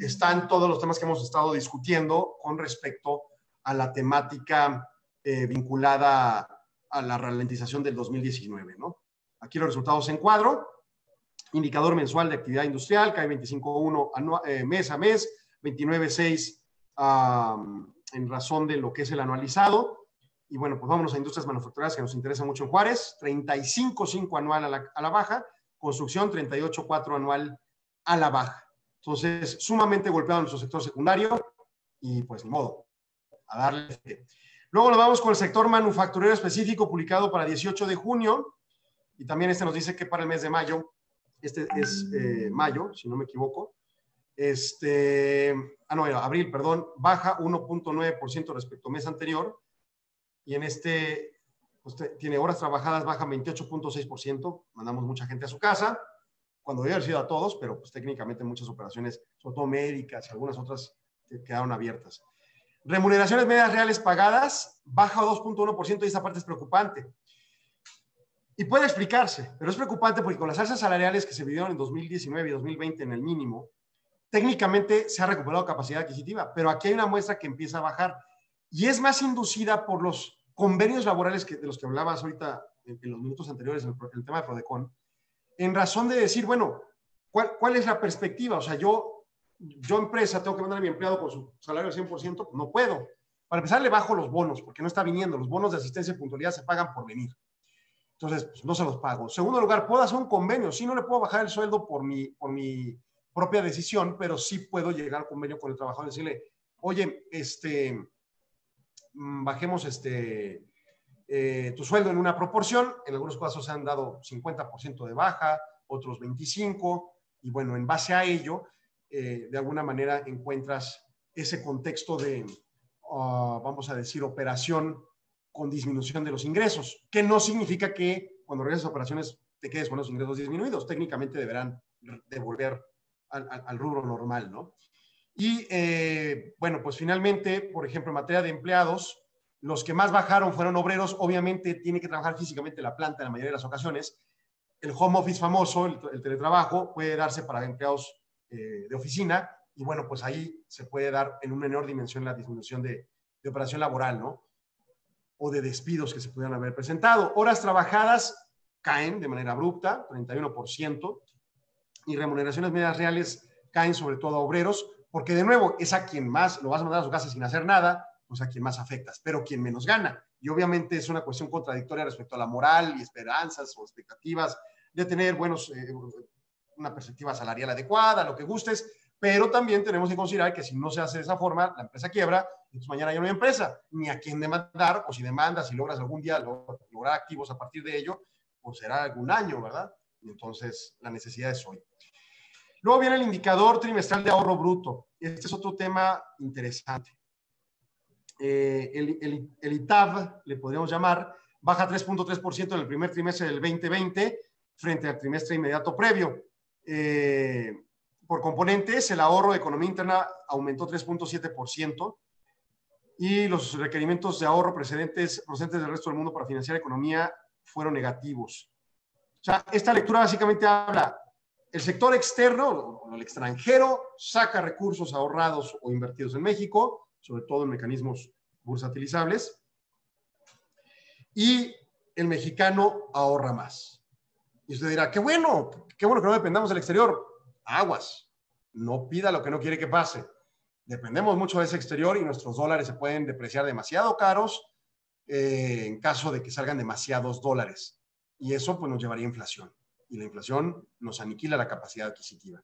están todos los temas que hemos estado discutiendo con respecto a la temática eh, vinculada a la ralentización del 2019, ¿no? Aquí los resultados en cuadro. Indicador mensual de actividad industrial, cae 25.1 eh, mes a mes, 29.6 um, en razón de lo que es el anualizado. Y bueno, pues vámonos a industrias manufactureras que nos interesa mucho en Juárez, 35.5 anual a la, a la baja, construcción 38.4 anual a la baja. Entonces, sumamente golpeado nuestro sector secundario y pues ni modo, a darle. Luego nos vamos con el sector manufacturero específico publicado para 18 de junio. Y también este nos dice que para el mes de mayo, este es eh, mayo, si no me equivoco, este, ah no, abril, perdón, baja 1.9% respecto al mes anterior. Y en este usted tiene horas trabajadas, baja 28.6%, mandamos mucha gente a su casa, cuando debe haber sido a todos, pero pues técnicamente muchas operaciones, sobre todo médicas y algunas otras, quedaron abiertas. Remuneraciones medias reales pagadas, baja 2.1% y esta parte es preocupante. Y puede explicarse, pero es preocupante porque con las alzas salariales que se vivieron en 2019 y 2020 en el mínimo, técnicamente se ha recuperado capacidad adquisitiva, pero aquí hay una muestra que empieza a bajar y es más inducida por los convenios laborales que, de los que hablabas ahorita en, en los minutos anteriores, en el, en el tema de Prodecon, en razón de decir, bueno, ¿cuál, ¿cuál, es la perspectiva? O sea, yo, yo empresa tengo que mandar a mi empleado por su salario al 100%, pues no puedo. Para empezar, le bajo los bonos, porque no está viniendo. Los bonos de asistencia y puntualidad se pagan por venir. Entonces, pues, no se los pago. Segundo lugar, puedo hacer un convenio. Sí, no le puedo bajar el sueldo por mi, por mi propia decisión, pero sí puedo llegar al convenio con el trabajador y decirle, oye, este, bajemos este, eh, tu sueldo en una proporción, en algunos casos se han dado 50% de baja, otros 25%, y bueno, en base a ello, eh, de alguna manera encuentras ese contexto de, uh, vamos a decir, operación con disminución de los ingresos, que no significa que cuando regresas a operaciones te quedes con los ingresos disminuidos, técnicamente deberán devolver al, al, al rubro normal, ¿no? Y eh, bueno, pues finalmente, por ejemplo, en materia de empleados, los que más bajaron fueron obreros, obviamente tiene que trabajar físicamente la planta en la mayoría de las ocasiones. El home office famoso, el, el teletrabajo, puede darse para empleados eh, de oficina y bueno, pues ahí se puede dar en una menor dimensión la disminución de, operación laboral, ¿no? O de despidos que se pudieran haber presentado. Horas trabajadas caen de manera abrupta, 31%, y remuneraciones medias reales caen sobre todo a obreros, porque de nuevo es a quien más lo vas a mandar a su casa sin hacer nada, pues a quien más afectas, pero quien menos gana. Y obviamente es una cuestión contradictoria respecto a la moral y esperanzas o expectativas de tener buenos, eh, una perspectiva salarial adecuada, lo que gustes, pero también tenemos que considerar que si no se hace de esa forma, la empresa quiebra, entonces mañana ya no hay empresa, ni a quién demandar, o si demandas, si logras algún día lograr activos a partir de ello, pues será algún año, ¿verdad? Y entonces la necesidad es hoy. Luego viene el indicador trimestral de ahorro bruto. Este es otro tema interesante eh, el, el, el, ITAB, le podríamos llamar, baja 3.3% en el primer trimestre del 2020 frente al trimestre inmediato previo. Eh, por componentes, el ahorro de economía interna aumentó 3.7% y los requerimientos de ahorro precedentes, procedentes del resto del mundo para financiar economía fueron negativos. O sea, esta lectura básicamente habla el sector externo el extranjero saca recursos ahorrados o invertidos en México, sobre todo en mecanismos bursatilizables, y el mexicano ahorra más. Y usted dirá, qué bueno, qué bueno que no dependamos del exterior. Aguas, no pida lo que no quiere que pase. Dependemos mucho de ese exterior y nuestros dólares se pueden depreciar demasiado caros eh, en caso de que salgan demasiados dólares. Y eso pues nos llevaría a inflación y la inflación nos aniquila la capacidad adquisitiva.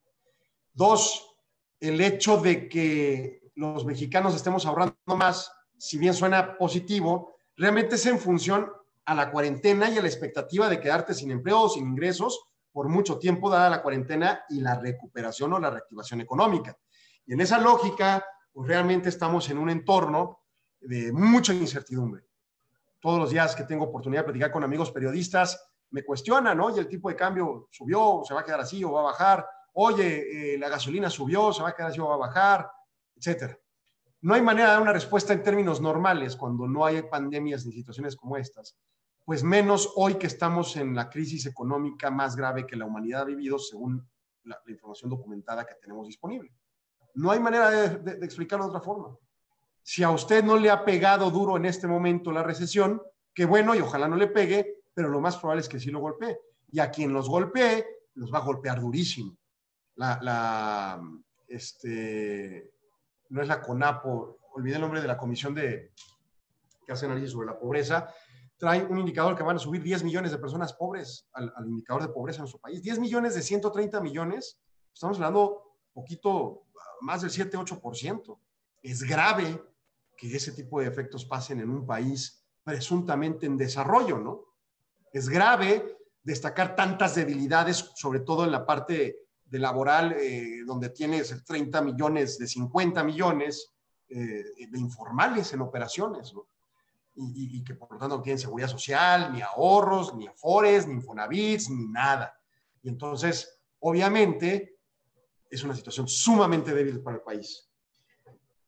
Dos, el hecho de que los mexicanos estemos ahorrando más, si bien suena positivo, realmente es en función a la cuarentena y a la expectativa de quedarte sin empleo o sin ingresos por mucho tiempo dada la cuarentena y la recuperación o la reactivación económica. Y en esa lógica, pues realmente estamos en un entorno de mucha incertidumbre. Todos los días que tengo oportunidad de platicar con amigos periodistas, me cuestionan, ¿no? Y el tipo de cambio subió, se va a quedar así o va a bajar. Oye, eh, la gasolina subió, se va a quedar así o va a bajar, etcétera. No hay manera de dar una respuesta en términos normales cuando no hay pandemias ni situaciones como estas. Pues menos hoy que estamos en la crisis económica más grave que la humanidad ha vivido, según la, información documentada que tenemos disponible. No hay manera de, explicarlo de otra forma. Si a usted no le ha pegado duro en este momento la recesión, qué bueno y ojalá no le pegue, pero lo más probable es que sí lo golpee. Y a quien los golpee, los va a golpear durísimo. La este, no es la CONAPO, olvidé el nombre de la comisión de, que hace análisis sobre la pobreza, trae un indicador que van a subir 10 millones de personas pobres al, indicador de pobreza en nuestro país. 10 millones de 130 millones, estamos hablando poquito, más del 7-8%. Es grave que ese tipo de efectos pasen en un país presuntamente en desarrollo, ¿no? es grave destacar tantas debilidades, sobre todo en la parte de laboral, eh, donde tienes 30 millones de 50 millones eh, de informales en operaciones, ¿no? Y, que por lo tanto no tienen seguridad social, ni ahorros, ni afores, ni infonavits, ni nada. Y entonces, obviamente, es una situación sumamente débil para el país.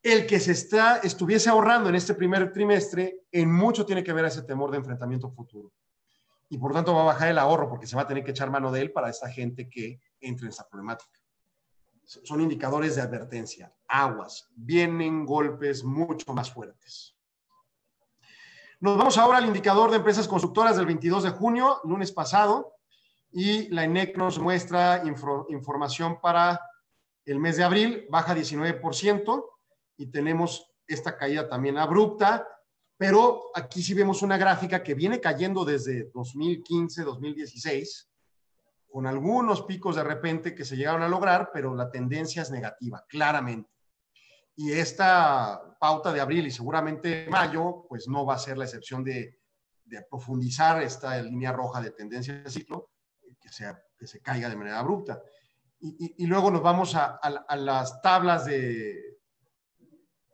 El que se está, estuviese ahorrando en este primer trimestre, en mucho tiene que ver a ese temor de enfrentamiento futuro y por tanto va a bajar el ahorro porque se va a tener que echar mano de él para esta gente que entre en esta problemática. Son indicadores de advertencia. Aguas. Vienen golpes mucho más fuertes. Nos vamos ahora al indicador de empresas constructoras del 22 de junio, lunes pasado, y la INEC nos muestra información para el mes de abril, baja 19%, y tenemos esta caída también abrupta pero aquí sí vemos una gráfica que viene cayendo desde 2015, 2016, con algunos picos de repente que se llegaron a lograr, pero la tendencia es negativa, claramente. Y esta pauta de abril y seguramente mayo, pues no va a ser la excepción de, profundizar esta línea roja de tendencia de ciclo, que, sea, que se caiga de manera abrupta. Y, luego nos vamos a, las tablas de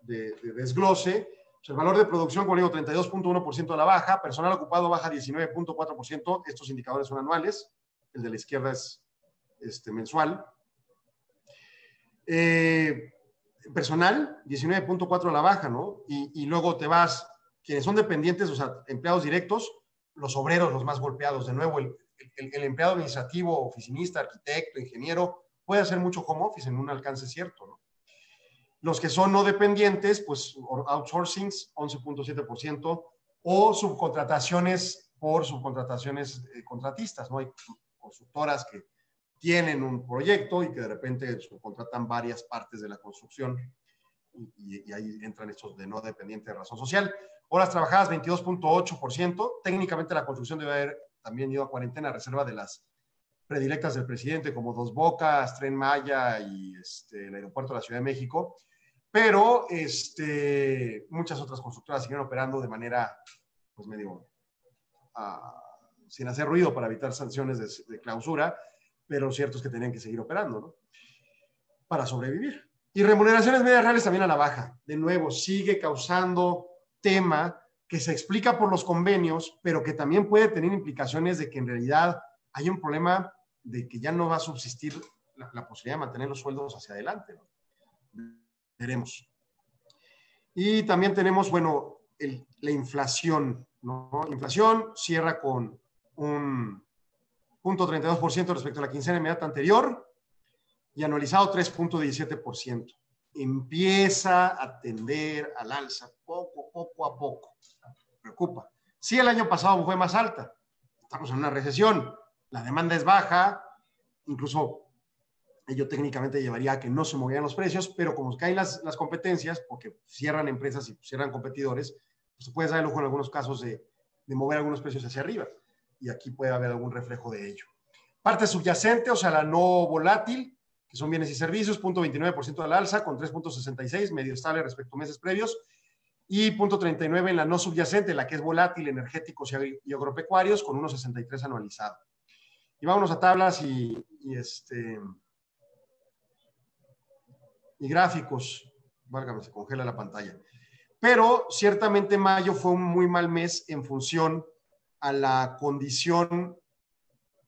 desglose el valor de producción, como digo, 32.1% a la baja, personal ocupado baja 19.4%, estos indicadores son anuales, el de la izquierda es este, mensual. Eh, personal, 19.4 a la baja, ¿no? Y, luego te vas, quienes son dependientes, o sea, empleados directos, los obreros los más golpeados. De nuevo, el, empleado administrativo, oficinista, arquitecto, ingeniero, puede hacer mucho home office en un alcance cierto, ¿no? Los que son no dependientes, pues outsourcings, 11.7%, o subcontrataciones por subcontrataciones eh, contratistas, ¿no? Hay constructoras que tienen un proyecto y que de repente subcontratan varias partes de la construcción y, y ahí entran estos de no dependiente de razón social. Horas trabajadas, 22.8%. Técnicamente la construcción debe haber también ido a cuarentena a reserva de las predilectas del presidente, como Dos Bocas, Tren Maya y este, el aeropuerto de la Ciudad de México pero este, muchas otras constructoras siguieron operando de manera, pues medio, uh, sin hacer ruido para evitar sanciones de, de, clausura, pero cierto es que tenían que seguir operando, ¿no? Para sobrevivir. Y remuneraciones medias reales también a la baja. De nuevo, sigue causando tema que se explica por los convenios, pero que también puede tener implicaciones de que en realidad hay un problema de que ya no va a subsistir la, la posibilidad de mantener los sueldos hacia adelante. ¿no? veremos. Y también tenemos, bueno, el, la inflación, ¿no? Inflación cierra con un 0.32% respecto a la quincena inmediata anterior y anualizado 3.17%. Empieza a tender al alza poco, poco a poco. Preocupa. Sí, el año pasado fue más alta. Estamos en una recesión. La demanda es baja. Incluso ello técnicamente llevaría a que no se movieran los precios, pero como caen las, las competencias, porque cierran empresas y cierran competidores, pues se puede dar el lujo en algunos casos de, de mover algunos precios hacia arriba. Y aquí puede haber algún reflejo de ello. Parte subyacente, o sea, la no volátil, que son bienes y servicios, 0.29% al alza, con 3.66, medio estable respecto a meses previos, y 0.39 en la no subyacente, la que es volátil, energéticos y agropecuarios, con 1.63 anualizado. Y vámonos a tablas y, y este y gráficos. Válgame, se congela la pantalla. Pero ciertamente mayo fue un muy mal mes en función a la condición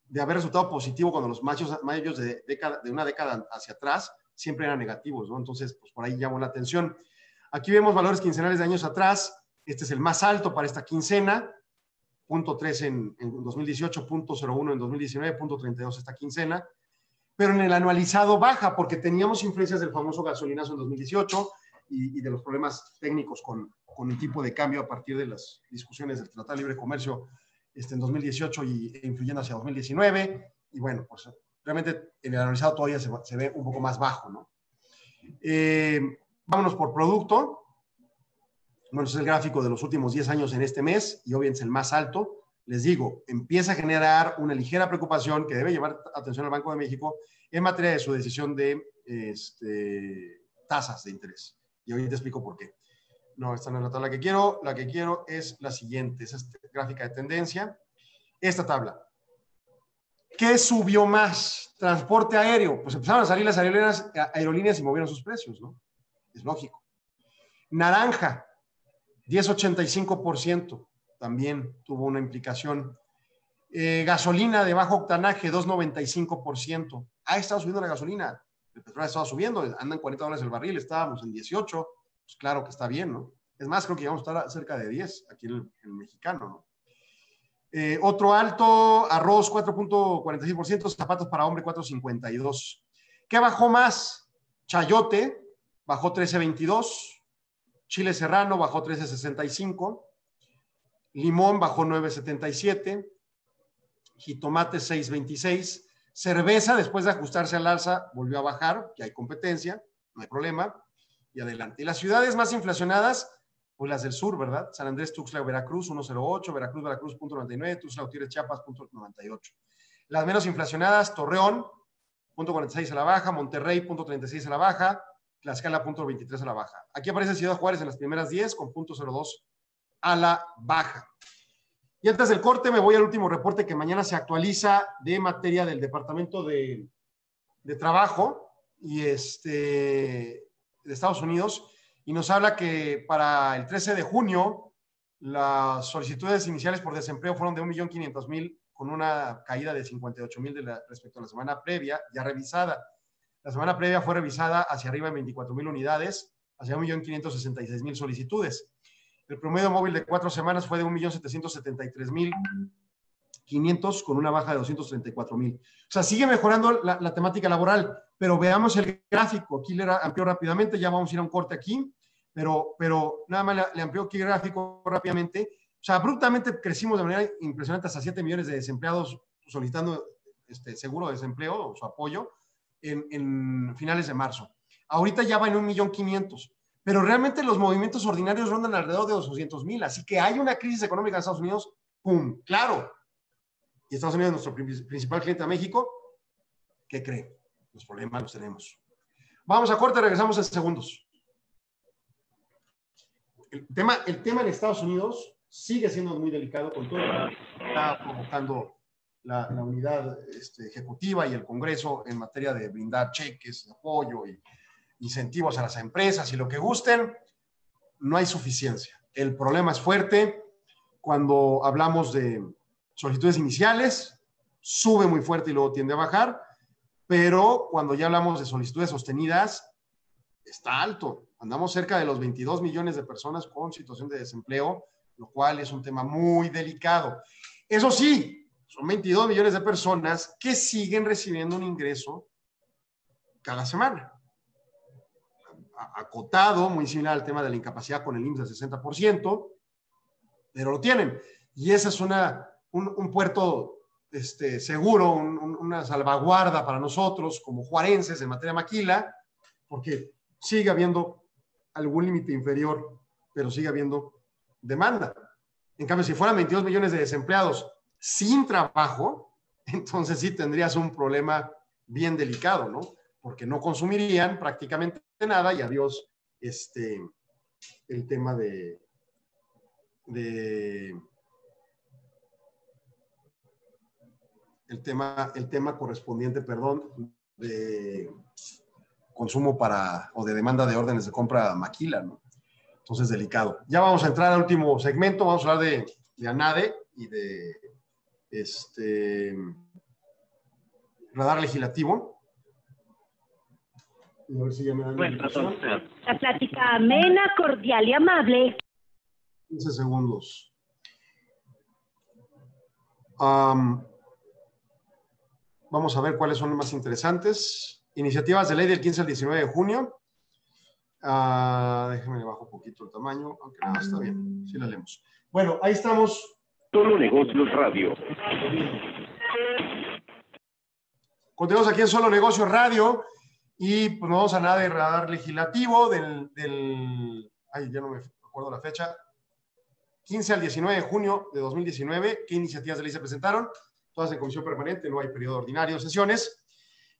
de haber resultado positivo cuando los machos, mayos de, década, de una década hacia atrás siempre eran negativos, ¿no? Entonces, pues por ahí llamó la atención. Aquí vemos valores quincenales de años atrás. Este es el más alto para esta quincena, punto 3 en, en 2018, punto 01 en 2019, punto 32 esta quincena pero en el anualizado baja porque teníamos influencias del famoso gasolinazo en 2018 y, y de los problemas técnicos con, con, el tipo de cambio a partir de las discusiones del Tratado de Libre Comercio este, en 2018 y e influyendo hacia 2019. Y bueno, pues realmente en el anualizado todavía se, se ve un poco más bajo, ¿no? Eh, vámonos por producto. Bueno, este es el gráfico de los últimos 10 años en este mes y obviamente es el más alto les digo, empieza a generar una ligera preocupación que debe llevar atención al Banco de México en materia de su decisión de este, tasas de interés. Y te explico por qué. No, esta no es la tabla que quiero. La que quiero es la siguiente, es esta gráfica de tendencia. Esta tabla. ¿Qué subió más? Transporte aéreo. Pues empezaron a salir las aerolíneas, aerolíneas y movieron sus precios, ¿no? Es lógico. Naranja, 10,85% también tuvo una implicación. Eh, gasolina de bajo octanaje, 2,95%. Ha estado subiendo la gasolina. El petróleo ha estado subiendo, andan 40 dólares el barril, estábamos en 18. Pues claro que está bien, ¿no? Es más, creo que vamos a estar cerca de 10 aquí en el, mexicano, ¿no? Eh, otro alto, arroz 4.46%, zapatos para hombre 4.52. ¿Qué bajó más? Chayote bajó 13.22, chile serrano bajó 13.65, limón bajó 9.77, jitomate 6.26, cerveza después de ajustarse al alza volvió a bajar, que hay competencia, no hay problema, y adelante. Y las ciudades más inflacionadas, pues las del sur, ¿verdad? San Andrés, Tuxtla, Veracruz 1.08, Veracruz, Veracruz 0.99, Tuxtla, Gutiérrez, Chiapas 0.98. Las menos inflacionadas, Torreón, 0.46 a la baja, Monterrey, 0.36 a la baja, Tlaxcala, 0.23 a la baja. Aquí aparece Ciudad Juárez en las primeras 10 con 0.02 a la baja. Y antes del corte me voy al último reporte que mañana se actualiza de materia del Departamento de, de Trabajo y este, de Estados Unidos y nos habla que para el 13 de junio las solicitudes iniciales por desempleo fueron de 1.500.000 con una caída de 58.000 respecto a la semana previa, ya revisada. La semana previa fue revisada hacia arriba en 24.000 unidades, hacia 1.566.000 solicitudes. El promedio móvil de cuatro semanas fue de 1.773.500 con una baja de 234.000. O sea, sigue mejorando la, la, temática laboral, pero veamos el gráfico. Aquí le amplió rápidamente, ya vamos a ir a un corte aquí, pero, pero nada más le, le amplió aquí el gráfico rápidamente. O sea, abruptamente crecimos de manera impresionante hasta 7 millones de desempleados solicitando este, seguro de desempleo o su apoyo en, en finales de marzo. Ahorita ya va en 1.500.000 pero realmente los movimientos ordinarios rondan alrededor de 200 mil, así que hay una crisis económica en Estados Unidos, ¡pum! Claro. Y Estados Unidos es nuestro principal cliente a México, ¿qué cree? Los problemas los tenemos. Vamos a corte, regresamos en segundos. El tema, el tema en Estados Unidos sigue siendo muy delicado con todo lo que está provocando la, la unidad este, ejecutiva y el Congreso en materia de brindar cheques apoyo y incentivos a las empresas y lo que gusten, no hay suficiencia. El problema es fuerte cuando hablamos de solicitudes iniciales, sube muy fuerte y luego tiende a bajar, pero cuando ya hablamos de solicitudes sostenidas, está alto. Andamos cerca de los 22 millones de personas con situación de desempleo, lo cual es un tema muy delicado. Eso sí, Son 22 millones de personas que siguen recibiendo un ingreso cada semana. Acotado, muy similar al tema de la incapacidad con el IMSS del 60%, pero lo tienen. Y ese es una, un, puerto este, seguro, un, una salvaguarda para nosotros como juarenses en materia maquila, porque sigue habiendo algún límite inferior, pero sigue habiendo demanda. En cambio, si fueran 22 millones de desempleados sin trabajo, entonces sí tendrías un problema bien delicado, ¿no? Porque no consumirían prácticamente nada y adiós este, el tema de el tema, el tema correspondiente, perdón, de consumo para o de demanda de órdenes de compra maquila, ¿no? Entonces, delicado. Ya vamos a entrar al último segmento, vamos a hablar de, de ANADE y de este radar legislativo. A ver si ya me dan bueno, la plática amena, cordial y amable. 15 segundos. Um, Vamos a ver cuáles son los más interesantes. Iniciativas de ley del 15 al 19 de junio. Uh, déjeme bajo un poquito el tamaño, aunque nada, está bien. Sí la leemos. Bueno, ahí estamos. Solo Negocios Radio. Continuamos aquí en Solo Negocios Radio y pues no vamos a nada de radar legislativo del, del, ay, ya no me acuerdo la fecha, 15 al 19 de junio de 2019. ¿Qué iniciativas de ley se presentaron? Todas en comisión permanente, no hay periodo ordinario de sesiones.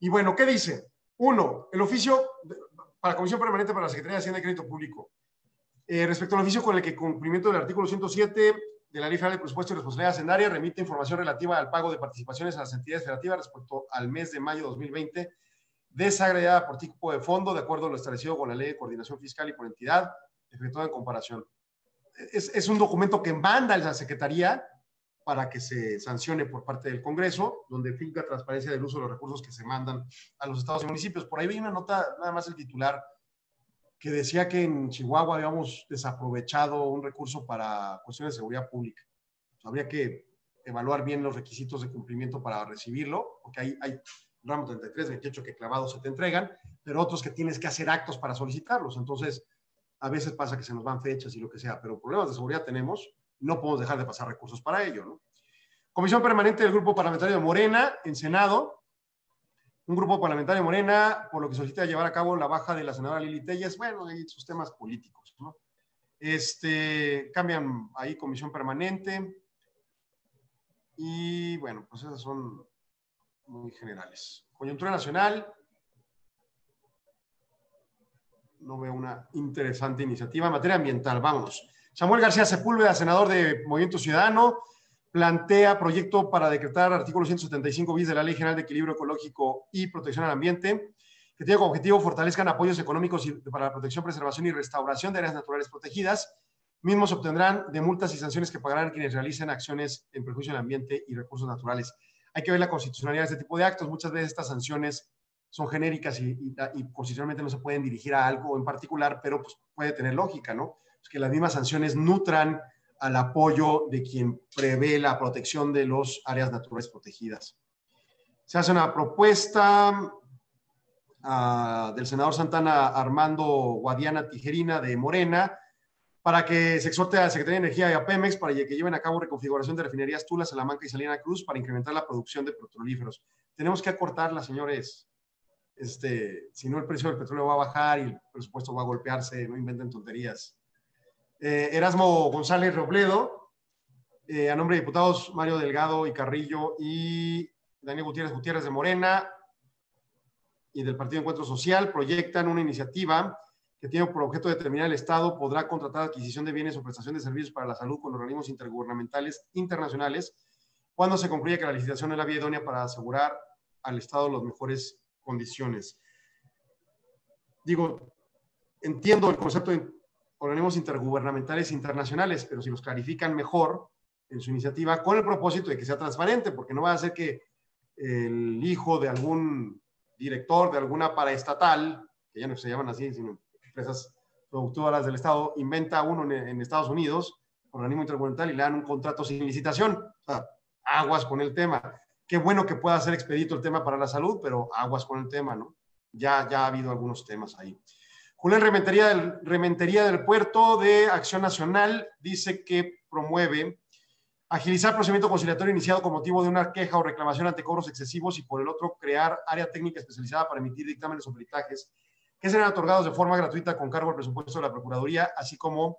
Y bueno, ¿qué dice? Uno, el oficio para comisión permanente para la Secretaría de Hacienda y Crédito Público. Eh, respecto al oficio con el que cumplimiento del artículo 107 de la Ley Federal de Presupuesto y Responsabilidad Hacendaria remite información relativa al pago de participaciones a las entidades federativas respecto al mes de mayo de 2020, desagregada por tipo de fondo, de acuerdo a lo establecido con la Ley de Coordinación Fiscal y por entidad, efectuada en comparación. Es, es un documento que manda la Secretaría para que se sancione por parte del Congreso, donde finca transparencia del uso de los recursos que se mandan a los estados y municipios. Por ahí vi una nota, nada más el titular, que decía que en Chihuahua habíamos desaprovechado un recurso para cuestiones de seguridad pública. habría que evaluar bien los requisitos de cumplimiento para recibirlo, porque hay, hay ramo 33, 28 que clavados se te entregan, pero otros que tienes que hacer actos para solicitarlos. Entonces, a veces pasa que se nos van fechas y lo que sea, pero problemas de seguridad tenemos no podemos dejar de pasar recursos para ello. ¿no? Comisión permanente del Grupo Parlamentario de Morena en Senado. Un grupo parlamentario de Morena, por lo que solicita llevar a cabo la baja de la senadora Lili Telles. Bueno, hay sus temas políticos. ¿no? Este, cambian ahí comisión permanente. Y bueno, pues esas son muy generales. Coyuntura nacional. No veo una interesante iniciativa. Materia ambiental, vamos. Samuel García Sepúlveda, senador de Movimiento Ciudadano, plantea proyecto para decretar artículo 175 bis de la Ley General de Equilibrio Ecológico y Protección al Ambiente, que tiene como objetivo fortalezcan apoyos económicos para la protección, preservación y restauración de áreas naturales protegidas. Mismos obtendrán de multas y sanciones que pagarán quienes realicen acciones en perjuicio del ambiente y recursos naturales. Hay que ver la constitucionalidad de este tipo de actos. Muchas veces estas sanciones son genéricas y, y constitucionalmente no se pueden dirigir a algo en particular, pero pues, puede tener lógica, ¿no? Que las mismas sanciones nutran al apoyo de quien prevé la protección de las áreas naturales protegidas. Se hace una propuesta uh, del senador Santana Armando Guadiana Tijerina de Morena para que se exhorte a la Secretaría de Energía y a Pemex para que lleven a cabo reconfiguración de refinerías Tula, Salamanca y Salina Cruz para incrementar la producción de petrolíferos. Tenemos que acortarla, señores. Este, si no, el precio del petróleo va a bajar y el presupuesto va a golpearse. No inventen tonterías. Eh, Erasmo González Robledo, eh, a nombre de diputados Mario Delgado y Carrillo y Daniel Gutiérrez Gutiérrez de Morena y del Partido Encuentro Social, proyectan una iniciativa que tiene por objeto determinar el Estado podrá contratar adquisición de bienes o prestación de servicios para la salud con organismos intergubernamentales internacionales cuando se concluya que la licitación es la vía idónea para asegurar al Estado las mejores condiciones. Digo, entiendo el concepto de organismos intergubernamentales internacionales, pero si los clarifican mejor en su iniciativa con el propósito de que sea transparente, porque no va a ser que el hijo de algún director de alguna paraestatal, que ya no se llaman así, sino empresas productoras del Estado, inventa uno en, Estados Unidos, organismo intergubernamental, y le dan un contrato sin licitación. Aguas con el tema. Qué bueno que pueda ser expedito el tema para la salud, pero aguas con el tema, ¿no? Ya, ya ha habido algunos temas ahí. Julián Rementería del, Rementería del Puerto de Acción Nacional dice que promueve agilizar procedimiento conciliatorio iniciado con motivo de una queja o reclamación ante cobros excesivos y por el otro crear área técnica especializada para emitir dictámenes o peritajes que serán otorgados de forma gratuita con cargo al presupuesto de la Procuraduría, así como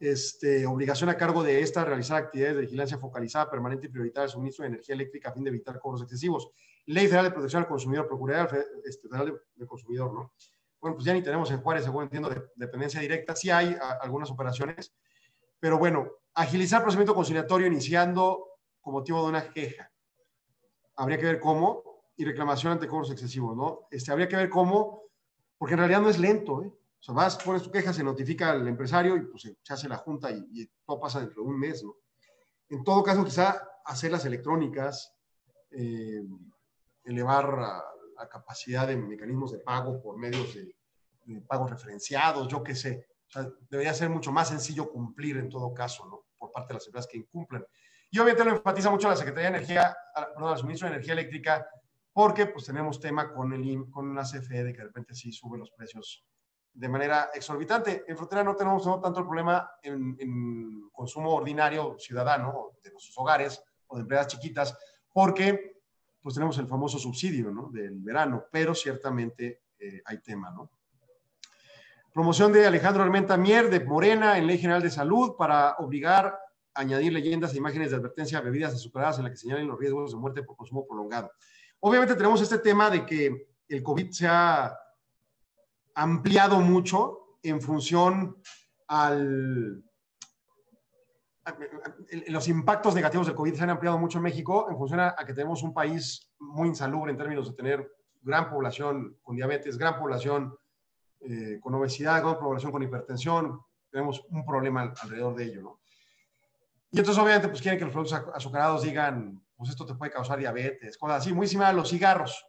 este, obligación a cargo de esta realizar actividades de vigilancia focalizada, permanente y prioritaria de suministro de energía eléctrica a fin de evitar cobros excesivos. Ley Federal de Protección al Consumidor, Procuraduría este, Federal del Consumidor, ¿no? Bueno, pues ya ni tenemos en Juárez, según entiendo, de, dependencia directa. Sí hay algunas operaciones, pero bueno, agilizar procedimiento conciliatorio iniciando con motivo de una queja. Habría que ver cómo y reclamación ante cobros excesivos, ¿no? Este, habría que ver cómo, porque en realidad no es lento, ¿eh? O sea, vas, pones tu queja, se notifica al empresario y pues se hace la junta y, todo pasa dentro de un mes, ¿no? En todo caso, quizá hacerlas electrónicas, eh, elevar la capacidad de mecanismos de pago por medios de, de pagos referenciados, yo qué sé. O sea, debería ser mucho más sencillo cumplir en todo caso, ¿no? Por parte de las empresas que incumplen. Y obviamente lo enfatiza mucho la Secretaría de Energía, perdón, el suministro de energía eléctrica, porque pues tenemos tema con, el, con la CFE de que de repente sí sube los precios de manera exorbitante. En frontera no tenemos tanto el problema en, en, consumo ordinario ciudadano de nuestros hogares o de empresas chiquitas, porque pues tenemos el famoso subsidio ¿no? del verano, pero ciertamente eh, hay tema, ¿no? Promoción de Alejandro Armenta Mier de Morena en Ley General de Salud para obligar a añadir leyendas e imágenes de advertencia a bebidas azucaradas en la que señalen los riesgos de muerte por consumo prolongado. Obviamente tenemos este tema de que el COVID se ha ampliado mucho en función al... Los impactos negativos del COVID se han ampliado mucho en México en función a, que tenemos un país muy insalubre en términos de tener gran población con diabetes, gran población eh, con obesidad, con población con hipertensión, tenemos un problema alrededor de ello, ¿no? Y entonces obviamente pues quieren que los productos azucarados digan, pues esto te puede causar diabetes, cosas así, muy similar a los cigarros.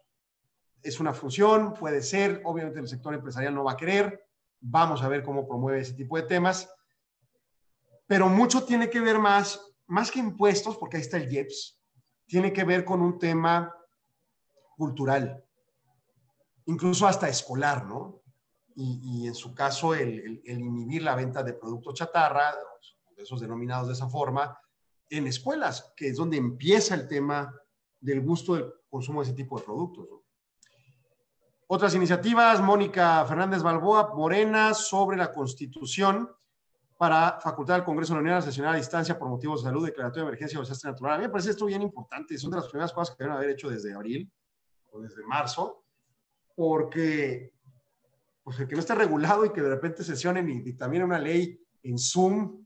Es una función, puede ser, obviamente el sector empresarial no va a querer, vamos a ver cómo promueve ese tipo de temas, pero mucho tiene que ver más, más que impuestos, porque ahí está el IEPS, tiene que ver con un tema cultural, incluso hasta escolar, ¿no? y, en su caso el, inhibir la venta de productos chatarra, esos denominados de esa forma, en escuelas, que es donde empieza el tema del gusto del consumo de ese tipo de productos. Otras iniciativas, Mónica Fernández Balboa, Morena, sobre la Constitución para facultar al Congreso de la Unión a sesionar a distancia por motivos de salud, declaratoria de emergencia o desastre natural. A mí me parece esto bien importante, son de las primeras cosas que deben haber hecho desde abril o desde marzo, porque pues el que no esté regulado y que de repente sesionen y dictaminen una ley en Zoom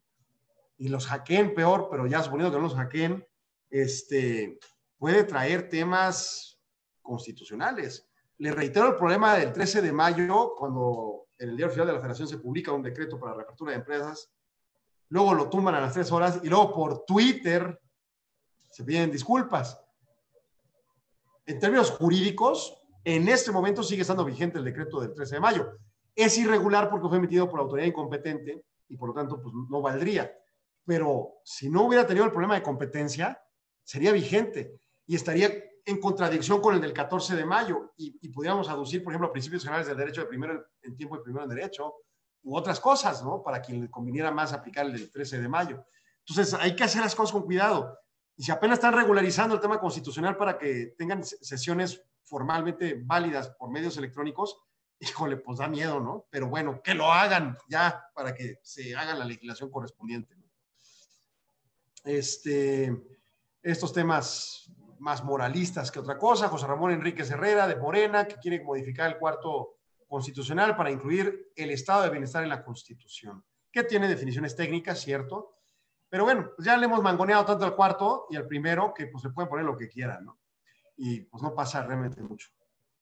y los hackeen peor, pero ya suponiendo que no los hackeen, este, puede traer temas constitucionales. Le reitero el problema del 13 de mayo, cuando en el diario oficial de la Federación se publica un decreto para la reapertura de empresas, luego lo tumban a las tres horas y luego por Twitter se piden disculpas. En términos jurídicos, en este momento sigue estando vigente el decreto del 13 de mayo. Es irregular porque fue emitido por autoridad incompetente y por lo tanto pues, no valdría. Pero si no hubiera tenido el problema de competencia, sería vigente y estaría en contradicción con el del 14 de mayo y, y pudiéramos aducir, por ejemplo, principios generales del derecho de primero en tiempo y primero en derecho u otras cosas, ¿no? Para quien le conviniera más aplicar el del 13 de mayo. Entonces, hay que hacer las cosas con cuidado. Y si apenas están regularizando el tema constitucional para que tengan sesiones formalmente válidas por medios electrónicos, híjole, pues da miedo, ¿no? Pero bueno, que lo hagan ya para que se haga la legislación correspondiente. Este, estos temas más moralistas que otra cosa, José Ramón Enríquez Herrera de Morena, que quiere modificar el cuarto constitucional para incluir el estado de bienestar en la constitución, que tiene definiciones técnicas, cierto, pero bueno, pues ya le hemos mangoneado tanto al cuarto y al primero que pues se pueden poner lo que quieran, ¿no? y pues no pasa realmente mucho.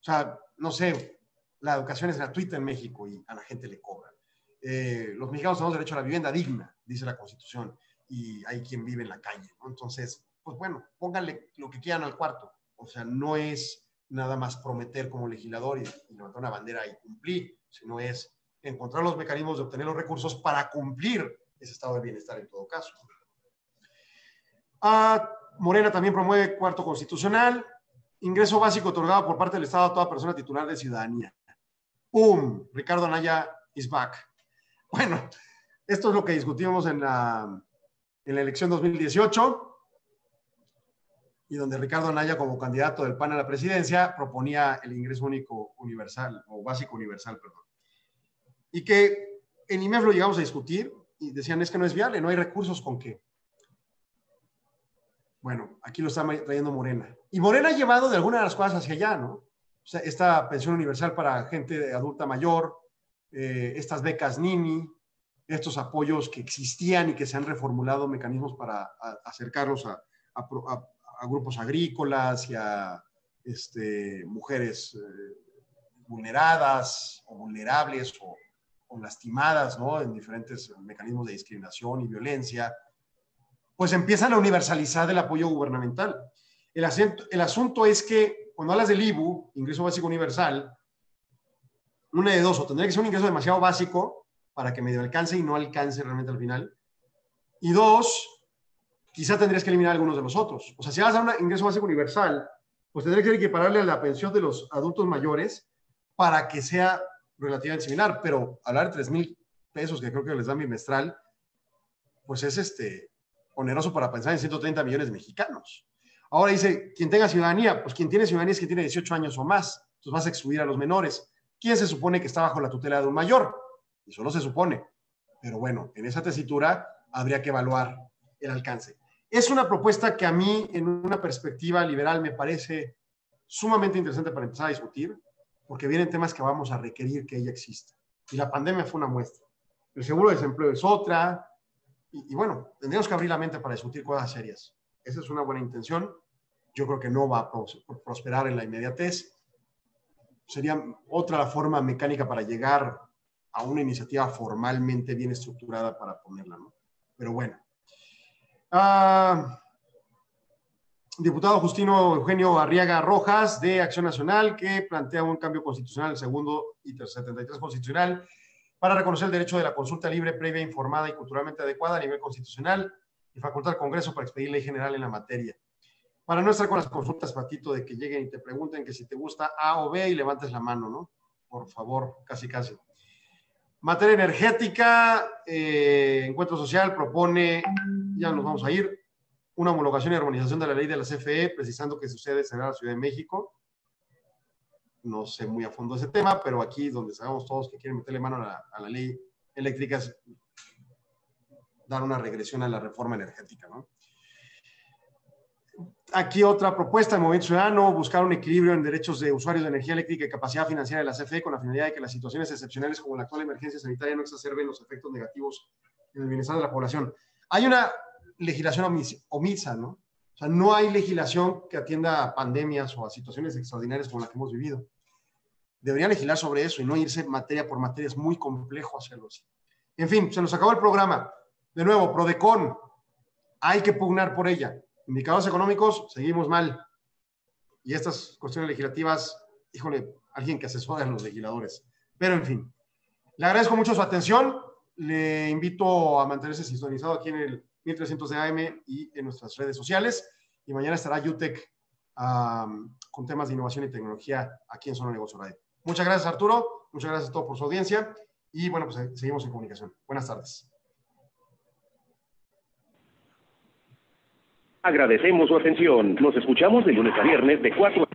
O sea, no sé, la educación es gratuita en México y a la gente le cobran. Eh, los mexicanos tenemos derecho a la vivienda digna, dice la Constitución, y hay quien vive en la calle, ¿no? Entonces, pues bueno, pónganle lo que quieran al cuarto. O sea, no es nada más prometer como legislador y, y levantar una bandera y cumplir, sino es encontrar los mecanismos de obtener los recursos para cumplir ese estado de bienestar en todo caso. Ah, Morena también promueve cuarto constitucional, ingreso básico otorgado por parte del Estado a toda persona titular de ciudadanía. ¡Pum! Ricardo Anaya is back. Bueno, esto es lo que discutimos en la, en la elección 2018 y donde Ricardo Anaya, como candidato del PAN a la presidencia, proponía el ingreso único universal, o básico universal, perdón. Y que en IMEF lo llegamos a discutir y decían, es que no es viable, no hay recursos con qué. Bueno, aquí lo está trayendo Morena. Y Morena ha llevado de alguna de las cosas hacia allá, ¿no? O sea, esta pensión universal para gente adulta mayor, eh, estas becas Nini, estos apoyos que existían y que se han reformulado mecanismos para acercarlos a, grupos agrícolas y a este, mujeres eh, vulneradas o vulnerables o, lastimadas, ¿no? En diferentes mecanismos de discriminación y violencia pues empiezan a universalizar el apoyo gubernamental. El, el asunto es que cuando hablas del IBU, ingreso básico universal, una de dos, o tendría que ser un ingreso demasiado básico para que medio alcance y no alcance realmente al final. Y dos, quizá tendrías que eliminar algunos de los otros. O sea, si vas a un ingreso básico universal, pues tendría que equipararle a la pensión de los adultos mayores para que sea relativamente similar. Pero hablar de 3 mil pesos que creo que les da bimestral, pues es este, oneroso para pensar en 130 millones de mexicanos. Ahora dice, quien tenga ciudadanía, pues quien tiene ciudadanía es quien tiene 18 años o más. Entonces vas a excluir a los menores. ¿Quién se supone que está bajo la tutela de un mayor? Y solo se supone. Pero bueno, en esa tesitura habría que evaluar el alcance. Es una propuesta que a mí, en una perspectiva liberal, me parece sumamente interesante para empezar a discutir, porque vienen temas que vamos a requerir que ella exista. Y la pandemia fue una muestra. El seguro de desempleo es otra, y, bueno, tendríamos que abrir la mente para discutir cosas serias. Esa es una buena intención. Yo creo que no va a prosperar en la inmediatez. Sería otra forma mecánica para llegar a una iniciativa formalmente bien estructurada para ponerla, ¿no? Pero bueno. Ah, diputado Justino Eugenio Arriaga Rojas de Acción Nacional que plantea un cambio constitucional, segundo y 73 constitucional, para reconocer el derecho de la consulta libre, previa, informada y culturalmente adecuada a nivel constitucional y facultar al Congreso para expedir ley general en la materia. Para no estar con las consultas, Patito, de que lleguen y te pregunten que si te gusta A o B y levantes la mano, ¿no? Por favor, casi, casi. Materia energética, eh, Encuentro Social propone, ya nos vamos a ir, una homologación y armonización de la ley de la CFE, precisando que sucede será la Ciudad de México no sé muy a fondo ese tema, pero aquí donde sabemos todos que quieren meterle mano a la, ley eléctrica es dar una regresión a la reforma energética. ¿no? Aquí otra propuesta del Movimiento Ciudadano, buscar un equilibrio en derechos de usuarios de energía eléctrica y capacidad financiera de la CFE con la finalidad de que las situaciones excepcionales como la actual emergencia sanitaria no exacerben los efectos negativos en el bienestar de la población. Hay una legislación omisa, ¿no? O sea, no hay legislación que atienda a pandemias o a situaciones extraordinarias como las que hemos vivido. Debería legislar sobre eso y no irse materia por materia. Es muy complejo hacerlo así. En fin, se nos acabó el programa. De nuevo, Prodecon, hay que pugnar por ella. Indicadores económicos, seguimos mal. Y estas cuestiones legislativas, híjole, alguien que asesore a los legisladores. Pero en fin, le agradezco mucho su atención. Le invito a mantenerse sintonizado aquí en el 1300 de AM y en nuestras redes sociales. Y mañana estará UTEC con temas de innovación y tecnología aquí en Zona Negocio Radio. Muchas gracias, Arturo. Muchas gracias a todos por su audiencia. Y bueno, pues eh, seguimos en comunicación. Buenas tardes. Agradecemos su atención. Nos escuchamos de lunes a viernes de 4